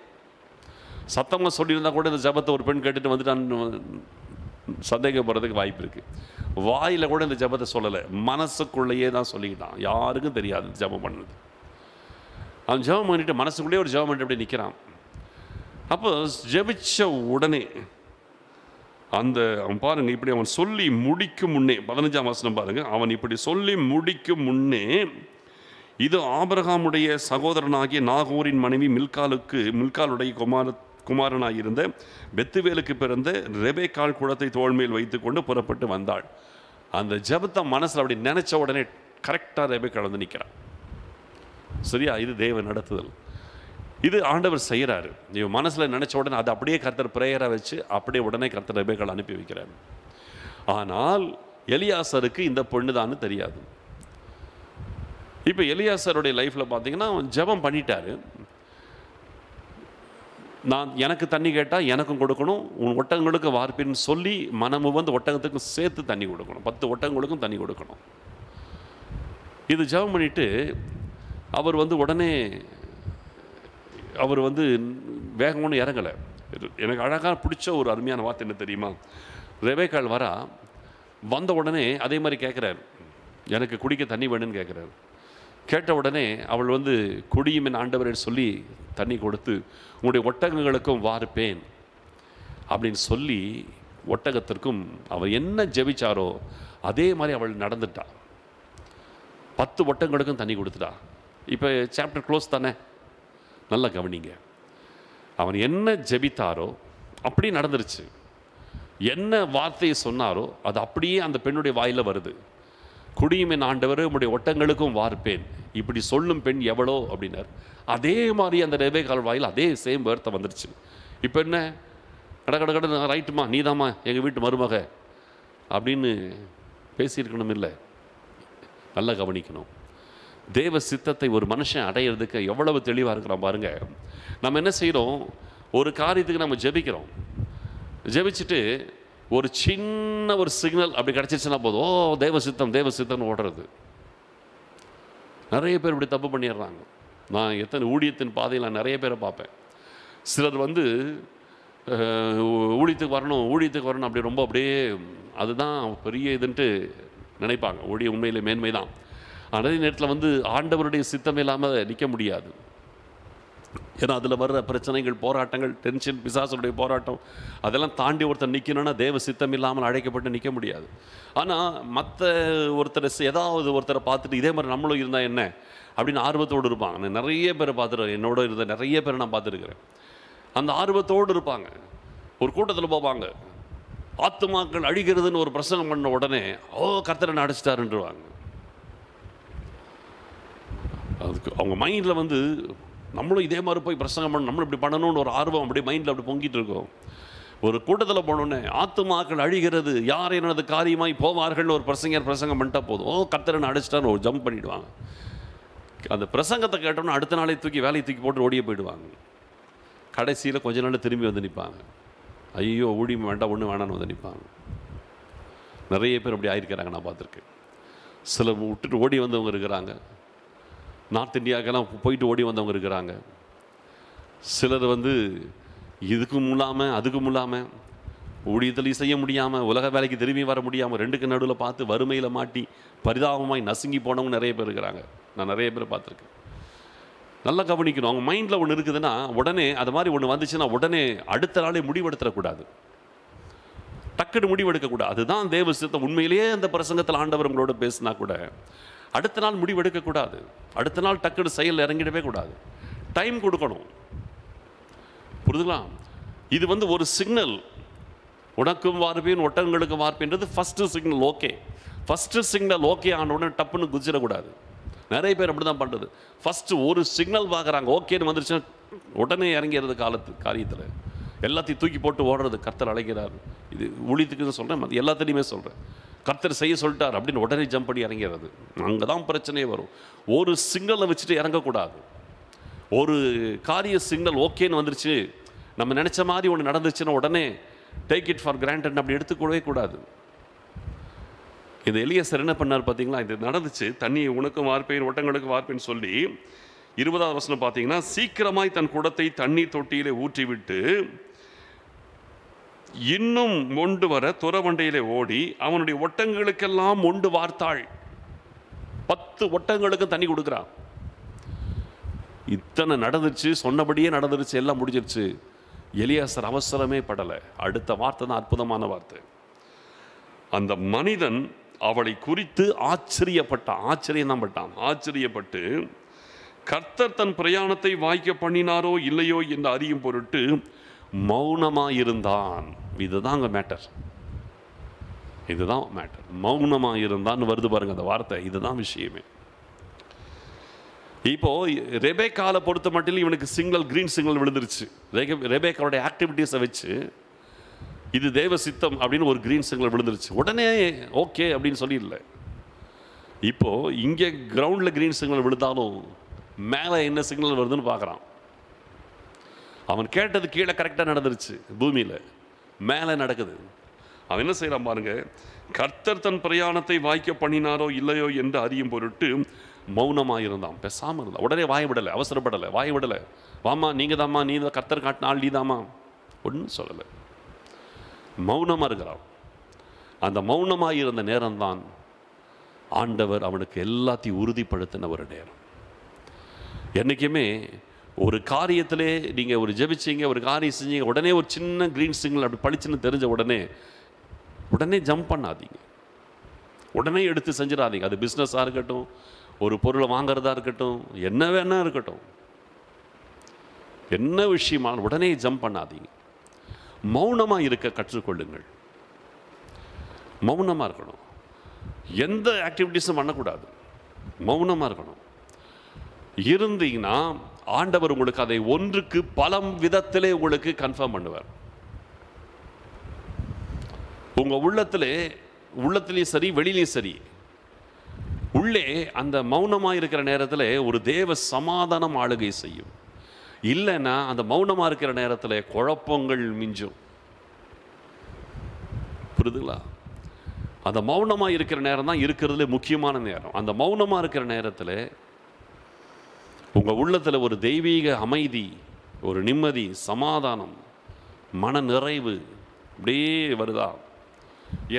சத்தமாக சொல்லியிருந்தா கூட இந்த ஜெபத்தை ஒரு பெண் கேட்டுட்டு வந்துட்டான்னு சந்தேகப்படுறதுக்கு வாய்ப்பு இருக்குது வாயில் கூட இந்த ஜெபத்தை சொல்லலை. மனசுக்குள்ளேயே தான் சொல்லிக்கிட்டான். யாருக்கும் தெரியாது ஜபம் ஜெபம் பண்ணது. அவன் ஜெபம் பண்ணிட்டு மனசுக்குள்ளேயே ஒரு ஜெபம் பண்ணிட்டு அப்படியே நிற்கிறான் அப்போ ஜெபிச்ச உடனே அந்த அவன் பாருங்க இப்படி அவன் சொல்லி முடிக்கும் முன்னே பதினஞ்சாம் வசனம் பாருங்க அவன் இப்படி சொல்லி முடிக்கும் முன்னே இது ஆபரகாமுடைய சகோதரனாகிய நாகூரின் மனைவி மில்காலுக்கு மில்காலுடைய குமார குமாரனாயிருந்த பெத்துவேலுக்கு பிறந்த ரெபேக்கால் குளத்தை தோல்மையில் வைத்துக்கொண்டு புறப்பட்டு வந்தாள். அந்த ஜபத்தை மனசில் அப்படி நினைச்ச உடனே கரெக்டாக ரெபேக்கால் வந்து நிற்கிறான் சரியா? இது தேவ நடத்துதல். இது ஆண்டவர் செய்கிறாரு இவன் மனசில் நினச்ச உடனே அதை அப்படியே கர்த்தர் ப்ரேயராக வச்சு அப்படியே உடனே கர்த்தர் ரெபேக்கால் அனுப்பி வைக்கிறார். ஆனால் எலியாசருக்கு இந்த பொண்ணு தான் தெரியாது. இப்போ எலியாசருடைய லைஃப்பில் பார்த்தீங்கன்னா அவன் ஜெபம் பண்ணிட்டாரு. நான் எனக்கு தண்ணி கேட்டால் எனக்கும் கொடுக்கணும் உன் ஒட்டகங்களுக்கு வார்ப்பின்னு சொல்லி மனமு வந்து ஒட்டகத்துக்கும் சேர்த்து தண்ணி கொடுக்கணும். பத்து ஒட்டகங்களுக்கும் தண்ணி கொடுக்கணும். இது ஜெபம் பண்ணிட்டு அவர் வந்து உடனே அவர் வந்து வேகம் ஒன்றும் இறங்கலை. எனக்கு அழகாக பிடிச்ச ஒரு அருமையான வார்த்தை என்ன தெரியுமா? ரெவேக்கால் வரா வந்த உடனே அதே மாதிரி கேட்குறாரு. எனக்கு குடிக்க தண்ணி வேணும்னு கேட்குறாரு. கேட்ட உடனே அவள் வந்து குடியும் என் ஆண்டவரை சொல்லி தண்ணி கொடுத்து உங்களுடைய ஒட்டகங்களுக்கும் வார்ப்பேன் அப்படின்னு சொல்லி ஒட்டகத்திற்கும் அவள் என்ன ஜெபிச்சாரோ அதே மாதிரி அவள் நடந்துட்டா. பத்து ஒட்டகங்களுக்கும் தண்ணி கொடுத்துட்டா. இப்போ சாப்டர் க்ளோஸ் தானே? நல்லா கவனிங்க. அவன் என்ன ஜெபித்தாரோ அப்படி நடந்துருச்சு. என்ன வார்த்தையை சொன்னாரோ அது அப்படியே அந்த பெண்ணுடைய வாயில் வருது. குடியும் என் ஆண்டவர் உடைய ஒட்டங்களுக்கும் வார்ப்பேன். இப்படி சொல்லும் பெண் எவ்வளோ அப்படின்னார். அதே மாதிரி அந்த ரெபேக்கால் வாயில் அதே சேம் வார்த்தை வந்துருச்சு. இப்போ என்ன? கட கட கட ரைட்டுமா? நீதாம்மா எங்கள் வீட்டு மருமக. அப்படின்னு பேசியிருக்கணும் இல்லை நல்லா கவனிக்கணும். தேவ சித்தத்தை ஒரு மனுஷன் அடையிறதுக்கு எவ்வளவு தெளிவாக இருக்கிறோம் பாருங்கள் நம்ம என்ன செய்கிறோம் ஒரு காரியத்துக்கு நம்ம ஜெபிக்கிறோம். ஜெபிச்சுட்டு ஒரு சின்ன ஒரு சிக்னல் அப்படி கிடச்சிருச்சுன்னா போதும். ஓ தேவ சித்தம் தேவ சித்தம்னு ஓடுறது. நிறைய பேர் இப்படி தப்பு பண்ணிடுறாங்க. நான் எத்தனை ஊழியத்தின் பாதையில் நான் நிறைய பேரை பார்ப்பேன். சிலர் வந்து ஊழியத்துக்கு வரணும் ஊழியத்துக்கு வரணும் அப்படி ரொம்ப அப்படியே அதுதான் பெரிய இதுன்ட்டு நினைப்பாங்க. ஊழிய உண்மையிலே மேன்மை தான் அதே நேரத்தில் வந்து ஆண்டவருடைய சித்தம் இல்லாமல் நிற்க முடியாது. ஏன்னா அதில் வர்ற பிரச்சனைகள் போராட்டங்கள் டென்ஷன் பிசாசுடைய போராட்டம் அதெல்லாம் தாண்டி ஒருத்தர் நிற்கணும்னா தேவ சித்தம் இல்லாமல் அழைக்கப்பட்டு நிற்க முடியாது. ஆனால் மற்ற ஒருத்தரை ஏதாவது ஒருத்தரை பார்த்துட்டு இதே மாதிரி நம்மளும் இருந்தால் என்ன? அப்படின்னு ஆர்வத்தோடு இருப்பாங்க. நான் நிறைய பேரை பார்த்துருக்கேன். என்னோட இருந்த நிறைய பேரை நான் பார்த்துருக்குறேன். அந்த ஆர்வத்தோடு இருப்பாங்க. ஒரு கூட்டத்தில் போவாங்க. ஆத்துமாக்கள் அழிகிறதுன்னு ஒரு பிரசங்கம் பண்ண உடனே ஓ கர்த்தரை அடிச்சிட்டாருன்றவாங்க. அதுக்கு அவங்க மைண்டில் வந்து நம்மளும் இதே மாதிரி போய் பிரசங்கம் பண்ணணும் நம்மளும் இப்படி பண்ணணும்னு ஒரு ஆர்வம் அப்படியே மைண்டில் அப்படி பொங்கிட்டு இருக்கோம். ஒரு கூட்டத்தில் போனோடனே ஆத்துமாக்கள் அழிகிறது யார் எனது காரியமாய் போவார்கள்னு ஒரு பிரசங்கர் பிரசங்கம் பண்ணிட்டா போதும். ஓ கர்த்தரனை அடிச்சிட்டான்னு ஒரு ஜம்ப் பண்ணிவிடுவாங்க அந்த பிரசங்கத்தை கேட்டோம்னா அடுத்த நாளே தூக்கி வேலையை தூக்கி போட்டு ஓடியே போயிடுவாங்க. கடைசியில் கொஞ்ச நாள் திரும்பி வந்து நிற்பாங்க ஐயோ ஓடி வேண்டாம் ஒன்று வேணான்னு வந்து நிற்பாங்க நிறைய பேர் அப்படி ஆயிருக்கிறாங்க நான் பார்த்துருக்கேன். சில விட்டுட்டு ஓடி வந்தவங்க இருக்கிறாங்க. நார்த் இந்தியாவுக்கெல்லாம் போயிட்டு ஓடி வந்தவங்க இருக்கிறாங்க. சிலர் வந்து இதுக்கும் இல்லாமல் அதுக்கும் இல்லாமல் ஊழியத்திலையும் செய்ய முடியாமல் உலக வேலைக்கு திரும்பி வர முடியாமல் ரெண்டுக்கு நடுவில் பார்த்து வறுமையில் மாட்டி பரிதாபமாய் நசுங்கி போனவங்க நிறைய பேர் இருக்கிறாங்க. நான் நிறைய பேர் பார்த்துருக்கேன். நல்லா கவனிக்கணும். அவங்க மைண்டில் ஒன்று இருக்குதுன்னா உடனே அது மாதிரி ஒன்று வந்துச்சுன்னா உடனே அடுத்த நாளே முடிவெடுத்துடக்கூடாது டக்குன்னு முடிவெடுக்கக்கூடாது. அதுதான் தேவ சித்தம். உண்மையிலேயே அந்த பிரசங்கத்தில் ஆண்டவர் உங்களோட பேசினா கூட அடுத்த நாள் முடிவெடுக்கக்கூடாது அடுத்த நாள் டக்குனு செயலில் இறங்கிடவே கூடாது. டைம் கொடுக்கணும். புரிதுங்களா இது வந்து ஒரு சிக்னல் உனக்கும் வார்ப்பேன் ஒட்டகங்களுக்கும் வார்ப்பேன்றது first signal okay first signal okay ஆனவுடனே டப்புன்னு குதிச்சிடக்கூடாது. நிறைய பேர் அப்படி தான் பண்ணுறது ஃபஸ்ட்டு ஒரு சிக்னல் பார்க்குறாங்க ஓகேன்னு வந்துருச்சுன்னா உடனே இறங்கிறது காலத்து காரியத்தில். எல்லாத்தையும் தூக்கி போட்டு ஓடுறது கர்த்தர் அழைக்கிறார். இது ஊழியத்துக்கு சொல்கிறேன் எல்லாத்துலேயுமே சொல்கிறேன் கர்த்தர் செய்ய சொல்லிட்டார் அப்படின்னு உடனே ஜம்ப் பண்ணி இறங்கிறது அங்கே தான் பிரச்சனையே வரும். ஒரு சிக்னலை வச்சுட்டு இறங்கக்கூடாது. ஒரு காரிய சிக்னல் ஓகேன்னு வந்துருச்சு. நம்ம நினச்ச மாதிரி ஒன்று நடந்துச்சுன்னா உடனே டேக் இட் ஃபார் கிராண்டட் அப்படி எடுத்துக்கூடவே கூடாது. இந்த எலியசர் என்ன பண்ணார் பார்த்தீங்களா? இது நடந்துச்சு. தண்ணியை உனக்கும் வார்ப்பேன் ஒட்டங்களுக்கு வார்ப்பேன்னு சொல்லி இருபதாவது வசனம் பார்த்தீங்கன்னா சீக்கிரமாய் தன் குடத்தை தண்ணீர் தொட்டியிலே ஊற்றிவிட்டு இன்னும் மொண்டு வர துறவண்டையிலே ஓடி அவனுடைய ஒட்டங்களுக்கெல்லாம் மொண்டு வார்த்தாள். பத்து ஒட்டங்களுக்கும் தண்ணி கொடுக்குறான். இத்தனை நடந்துருச்சு சொன்னபடியே நடந்துருச்சு எல்லாம் முடிஞ்சிருச்சு. எலியாசர் அவசரமே படலை. அடுத்த வார்த்தை தான் அற்புதமான வார்த்தை. அந்த மனிதன் அவளை குறித்து ஆச்சரியப்பட்டான் ஆச்சரியம் தான் பட்டான். ஆச்சரியப்பட்டு கர்த்தர் தன் பிரயாணத்தை வாய்க்க பண்ணினாரோ இல்லையோ என்று அறியும் பொருட்டு மௌனமாயிருந்தான். இதுதான் அங்கே மேட்டர் இதுதான் மேட்டர் மௌனமாக இருந்தான்னு வருது பாருங்க அந்த வார்த்தை. இதுதான் விஷயமே. இப்போ ரெபேக்கால பொறுத்த மட்டும் இவனுக்கு சிங்கிள் கிரீன் சிங்கிள் விழுந்துருச்சு. ரெபே- ரெபேக்காவுடைய ஆக்டிவிட்டீஸை வச்சு இது தேவ சித்தம் அப்படின்னு ஒரு கிரீன் சிங்கிள் விழுந்துருச்சு. உடனே ஓகே அப்படின்னு சொல்லிடல. இப்போ இங்கே கிரவுண்டில் கிரீன் சிக்னல் விழுந்தாலும் மேலே என்ன சிக்னல் வருதுன்னு பார்க்குறான். அவன் கேட்டது கீழே கரெக்டாக நடந்துருச்சு பூமியில். மேலே நடக்குது. அவன் என்ன செய்கிறான் பாருங்க கர்த்தர் தன் பிரயாணத்தை வாய்க்க பண்ணினாரோ இல்லையோ என்று அறியும் பொருட்டு மௌனமாக இருந்தான் பேசாமல் இருந்தான். உடனே வாய் விடலை அவசரப்படலை வாய் விடலை. வாமா நீங்கள் தாம்மா நீ தான் கர்த்தர் காட்டின ஆள் நீ தாமா ஒன்றும் சொல்லலை. மௌனமாக இருக்கிறான். அந்த மௌனமாக இருந்த நேரம்தான் ஆண்டவர் அவனுக்கு எல்லாத்தையும் உறுதிப்படுத்தின ஒரு நேரம். என்றைக்குமே ஒரு காரியத்திலே நீங்கள் ஒரு ஜெபிச்சீங்க ஒரு காரியம் செஞ்சீங்க உடனே ஒரு சின்ன க்ரீன் சிக்னல் அப்படி பளிச்சுன்னு தெரிஞ்ச உடனே உடனே ஜம்ப் பண்ணாதீங்க. உடனே எடுத்து செஞ்சிடாதீங்க. அது பிஸ்னஸாக இருக்கட்டும் ஒரு பொருளை வாங்குறதா இருக்கட்டும் என்ன வேணா இருக்கட்டும். என்ன விஷயமா உடனே ஜம்ப் பண்ணாதீங்க. மௌனமாக இருக்க கற்றுக்கொள்ளுங்கள். மௌனமாக இருக்கணும். எந்த ஆக்டிவிட்டீஸும் பண்ணக்கூடாது. மௌனமாக இருக்கணும். இருந்தீங்கன்னா ஆண்டவர் உங்களுக்கு அதை ஒன்றுக்கு பலம் விதத்திலே உங்களுக்கு கன்ஃபார்ம் பண்ணுவார். உங்க உள்ளத்திலே உள்ளத்திலையும் சரி வெளியிலையும் சரி உள்ளே அந்த மௌனமாக இருக்கிற நேரத்தில் ஒரு தேவ சமாதானம் ஆளுகை செய்யும். இல்லைன்னா அந்த மௌனமாக இருக்கிற நேரத்தில் குழப்பங்கள் மிஞ்சும். புரியுதுங்களா அந்த மௌனமாக இருக்கிற நேரம் தான் இருக்கிறதுல முக்கியமான நேரம். அந்த மௌனமாக இருக்கிற நேரத்தில் உங்கள் உள்ளத்தில் ஒரு தெய்வீக அமைதி ஒரு நிம்மதி சமாதானம் மன நிறைவு அப்படியே வருதா?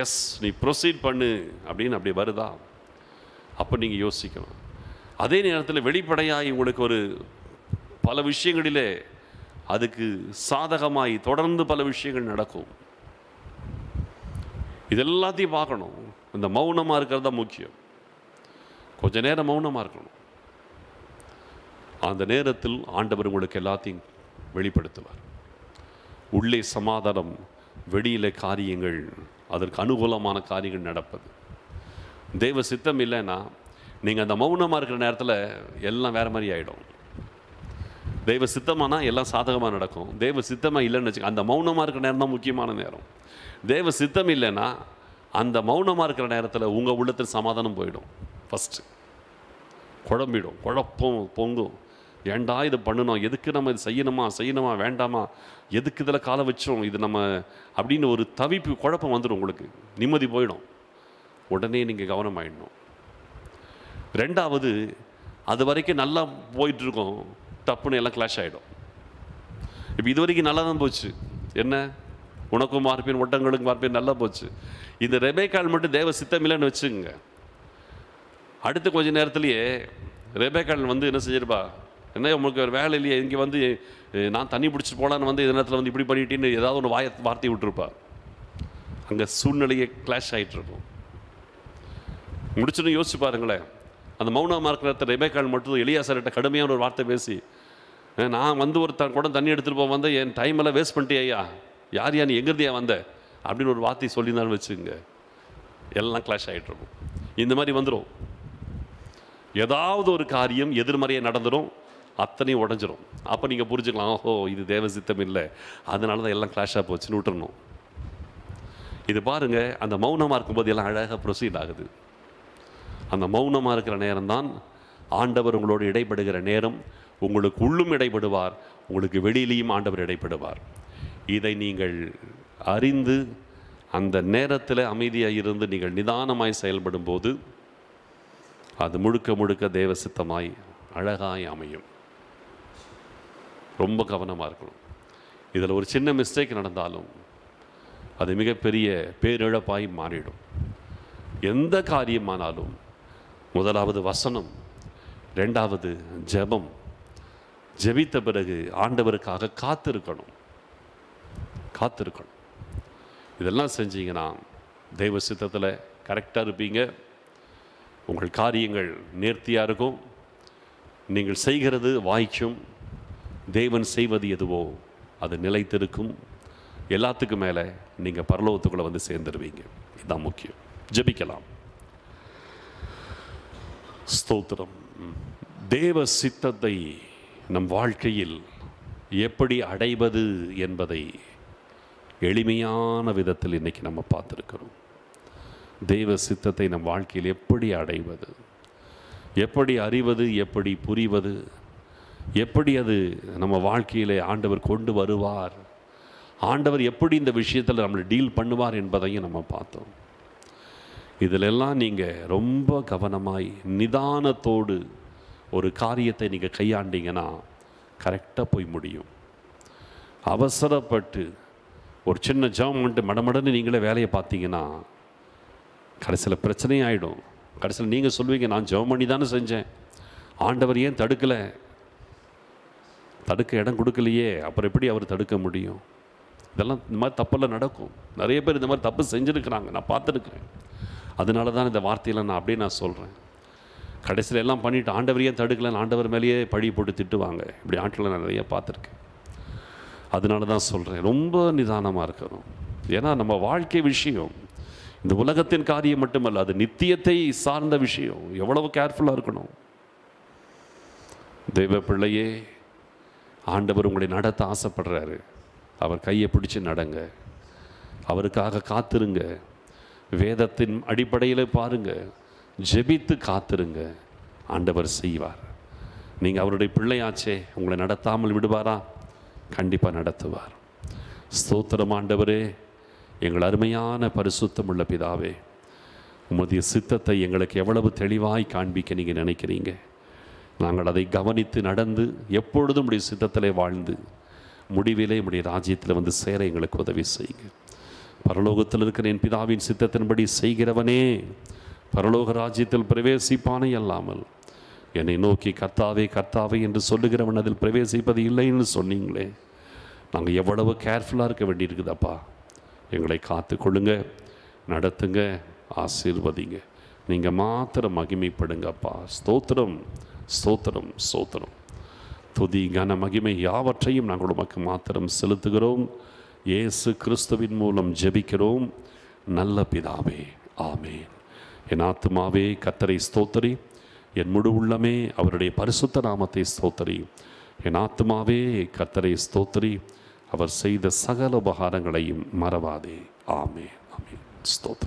எஸ் நீ ப்ரொசீட் பண்ணு அப்படின்னு அப்படி வருதா? அப்போ நீங்கள் யோசிக்கணும். அதே நேரத்தில் வெளிப்படையாக உங்களுக்கு ஒரு பல விஷயங்களிலே அதுக்கு சாதகமாய் தொடர்ந்து பல விஷயங்கள் நடக்கும். இது எல்லாத்தையும் பார்க்கணும். இந்த மௌனமாக இருக்கிறது தான் முக்கியம். கொஞ்ச நேரம் மௌனமாக இருக்கணும். அந்த நேரத்தில் ஆண்டவர் உங்களுக்கு எல்லாத்தையும் வெளிப்படுத்துவார். உள்ளே சமாதானம் வெளியில் காரியங்கள் அதற்கு அனுகூலமான காரியங்கள் நடப்பது. தெய்வ சித்தம் இல்லைன்னா நீங்கள் அந்த மௌனமாக இருக்கிற நேரத்தில் எல்லாம் வேறு மாதிரி ஆகிடும் தெய்வ சித்தமானா எல்லாம் சாதகமாக நடக்கும். தெய்வ சித்தமாக இல்லைன்னு வச்சுக்க அந்த மௌனமாக இருக்கிற நேரம் தான் முக்கியமான நேரம். தெய்வ சித்தம் இல்லைன்னா அந்த மௌனமாக இருக்கிற நேரத்தில் உங்கள் உள்ளத்தில் சமாதானம் போயிடும். ஃபஸ்ட்டு குழம்பிடும். குழப்பம் பொங்கும். ஏன்டா இது பண்ணணும்? எதுக்கு நம்ம இது செய்யணுமா? செய்யணுமா? வேண்டாமா? எதுக்கு இதில் காலை வச்சோம் இது நம்ம அப்படின்னு ஒரு தவிப்பு குழப்பம் வந்துடும் உங்களுக்கு. நிம்மதி போயிடும். உடனே நீங்கள் கவனமாயிடணும். ரெண்டாவது அது வரைக்கும் நல்லா போயிட்டுருக்கோம். தப்புன்னு எல்லாம் கிளாஷ் ஆகிடும் இப்போ இது வரைக்கும் நல்லா தான் போச்சு. என்ன? உனக்கும் மார்பேன் ஒட்டங்களுக்கும் மார்பேன் நல்லா போச்சு. இந்த ரெபேக்கால் மட்டும் தேவ சித்தமில்லைன்னு வச்சுங்க அடுத்த கொஞ்ச நேரத்துலேயே ரெபேக்கால் வந்து என்ன செஞ்சிருப்பா? என்ன உங்களுக்கு ஒரு வேலை இல்லையே? இங்கே வந்து நான் தண்ணி பிடிச்சிட்டு போகலான்னு வந்து இந்த நேரத்தில் வந்து இப்படி பண்ணிட்டேன்னு ஏதாவது ஒன்று வாய வார்த்தை விட்டுருப்பா. அங்கே சூழ்நிலையை கிளாஷ் ஆகிட்டு இருக்கும் முடிச்சுன்னு யோசிச்சு பாருங்களேன். அந்த மௌனமாக இருக்கிற ரெபேக்கால் மட்டும் எலியாசர்கிட்ட கடுமையான ஒரு வார்த்தை பேசி நான் வந்து ஒரு த குடம் தண்ணி எடுத்துகிட்டு போக வந்தேன் என் டைம் எல்லாம் வேஸ்ட் பண்ணிட்டே ஐயா? யார் யா நீ? எங்கேருந்தியா வந்த? அப்படின்னு ஒரு வார்த்தை சொல்லியிருந்தாலும் வச்சுங்க எல்லாம் கிளாஷ் ஆகிட்டு இருக்கும் இந்த மாதிரி வந்துடும் ஏதாவது ஒரு காரியம் எதிர்மறையாக நடந்துடும் அத்தனையும் உடஞ்சிரும். அப்போ நீங்கள் புரிஞ்சுக்கலாம் ஓஹோ இது தேவ சித்தம் இல்லை. அதனால தான் எல்லாம் கிளாஷாக போச்சுன்னு விட்டுறணும். இது பாருங்கள் அந்த மௌனமாக இருக்கும்போது எல்லாம் அழகாக ப்ரொசீட் ஆகுது. அந்த மௌனமாக இருக்கிற நேரம்தான் ஆண்டவர் உங்களோடு இடைப்படுகிற நேரம் உங்களுக்கு உள்ளும் இடைப்படுவார் உங்களுக்கு வெளியிலையும் ஆண்டவர் இடைப்படுவார். இதை நீங்கள் அறிந்து அந்த நேரத்தில் அமைதியாக இருந்து நீங்கள் நிதானமாய் செயல்படும் போது அது முழுக்க முழுக்க தேவ சித்தமாய் அழகாய் அமையும். ரொம்ப கவனமாக இருக்கணும். இதில் ஒரு சின்ன மிஸ்டேக் நடந்தாலும் அது மிகப்பெரிய பேரிழப்பாய் மாறிடும். எந்த காரியமானாலும் முதலாவது வசனம் ரெண்டாவது ஜெபம். ஜெபித்த பிறகு ஆண்டவருக்காக காத்திருக்கணும். காத்திருக்கணும். இதெல்லாம் செஞ்சீங்கன்னா தெய்வ சித்தத்தில் கரெக்டாக இருப்பீங்க. உங்கள் காரியங்கள் நேர்த்தியாக இருக்கும். நீங்கள் செய்கிறது வாய்க்கும். தேவன் செய்வது எதுவோ அது நிலைத்திருக்கும். எல்லாத்துக்கும் மேலே நீங்கள் பரலோகத்துக்குள்ளே வந்து சேர்ந்துருவீங்க. இதுதான் முக்கியம். ஜெபிக்கலாம். ஸ்தோத்திரம். தேவ சித்தத்தை நம் வாழ்க்கையில் எப்படி அடைவது என்பதை எளிமையான விதத்தில் இன்றைக்கி நம்ம பார்த்துருக்கிறோம். தெய்வ சித்தத்தை நம் வாழ்க்கையில் எப்படி அடைவது? எப்படி அறிவது? எப்படி புரிவது? எப்படி அது நம்ம வாழ்க்கையிலே ஆண்டவர் கொண்டு வருவார்? ஆண்டவர் எப்படி இந்த விஷயத்தில் நம்மளை டீல் பண்ணுவார் என்பதையும் நம்ம பார்த்தோம். இதிலெல்லாம் நீங்கள் ரொம்ப கவனமாய் நிதானத்தோடு ஒரு காரியத்தை நீங்கள் கையாண்டிங்கன்னா கரெக்டாக போய் முடியும். அவசரப்பட்டு ஒரு சின்ன ஜாம் வந்துட்டு மடமடன்னு நீங்களே வேலையை பார்த்தீங்கன்னா கடைசியில் பிரச்சனையாயிடும். கடைசியில் நீங்கள் சொல்வீங்க நான் ஜெபம் பண்ணி தானே செஞ்சேன். ஆண்டவர் ஏன் தடுக்கலை? தடுக்க இடம் கொடுக்கலையே அப்புறம் எப்படி அவர் தடுக்க முடியும்? இதெல்லாம் இந்த மாதிரி தப்பெல்லாம் நடக்கும். நிறைய பேர் இந்த மாதிரி தப்பு செஞ்சுருக்கிறாங்க. நான் பார்த்துருக்குறேன். அதனால தான் இந்த வார்த்தையில் நான் அப்படியே நான் சொல்கிறேன் கடைசியில் எல்லாம் பண்ணிட்டு ஆண்டவரையே தடுக்கலன்னு தடுக்கலைன்னு ஆண்டவர் மேலேயே பழி போட்டு திட்டுவாங்க. இப்படி ஆட்டில் நான் நிறைய பார்த்துருக்கேன். அதனால தான் சொல்கிறேன் ரொம்ப நிதானமாக இருக்கணும். ஏன்னா நம்ம வாழ்க்கை விஷயம் இந்த உலகத்தின் காரியம் மட்டுமல்ல அது நித்தியத்தை சார்ந்த விஷயம். எவ்வளவு கேர்ஃபுல்லாக இருக்கணும். தெய்வ பிள்ளையே ஆண்டவர் உங்களை நடத்த ஆசைப்படுறாரு. அவர் கையை பிடிச்சி நடங்க. அவருக்காக காத்திருங்க. வேதத்தின் அடிப்படையில் பாருங்க. ஜெபித்து காத்திருங்க. ஆண்டவர் செய்வார். நீங்கள் அவருடைய பிள்ளையாச்சே உங்களை நடத்தாமல் விடுவாரா? கண்டிப்பாக நடத்துவார். ஸ்தோத்திரம் ஆண்டவரே எங்கள் அருமையான பரிசுத்தம் உள்ள பிதாவே உமது சித்தத்தை எங்களுக்கு எவ்வளவு தெளிவாய் காண்பிக்க நீங்கள் நினைக்கிறீங்க? நாங்கள் அதை கவனித்து நடந்து எப்பொழுதும் உடைய சித்தத்திலே வாழ்ந்து முடிவிலே உடைய ராஜ்யத்தில் வந்து சேர எங்களுக்கு உதவி செய்யுங்க. பரலோகத்தில் இருக்கிற என் பிதாவின் சித்தத்தின்படி செய்கிறவனே பரலோக ராஜ்யத்தில் பிரவேசிப்பானே அல்லாமல் என்னை நோக்கி கர்த்தாவே கர்த்தாவே என்று சொல்லுகிறவன் அதில் பிரவேசிப்பது இல்லைன்னு சொன்னீங்களே. நாங்கள் எவ்வளவு கேர்ஃபுல்லாக இருக்க வேண்டியிருக்குதப்பா எங்களை காத்து கொள்ளுங்க நடத்துங்க ஆசீர்வதிங்க. நீங்கள் மாத்திரம் மகிமைப்படுங்கப்பா ஸ்தோத்திரம். ஸ்தோத்திரம் ஸ்தோத்திரம். துதி கன மகிமை யாவற்றையும் நாங்கள் உமக்கு மாத்திரம் செலுத்துகிறோம். இயேசு கிறிஸ்துவின் மூலம் ஜெபிக்கிறோம். நல்ல பிதாவே ஆமேன். என் ஆத்துமாவே கத்தரை ஸ்தோத்தரி. என் முழு உள்ளமே அவருடைய பரிசுத்த நாமத்தை ஸ்தோத்தரி. என் ஆத்துமாவே கத்தரை ஸ்தோத்தரி. அவர் செய்த சகல உபகாரங்களையும் மறவாதே. ஆமே ஆமே ஸ்தோத்திரம்.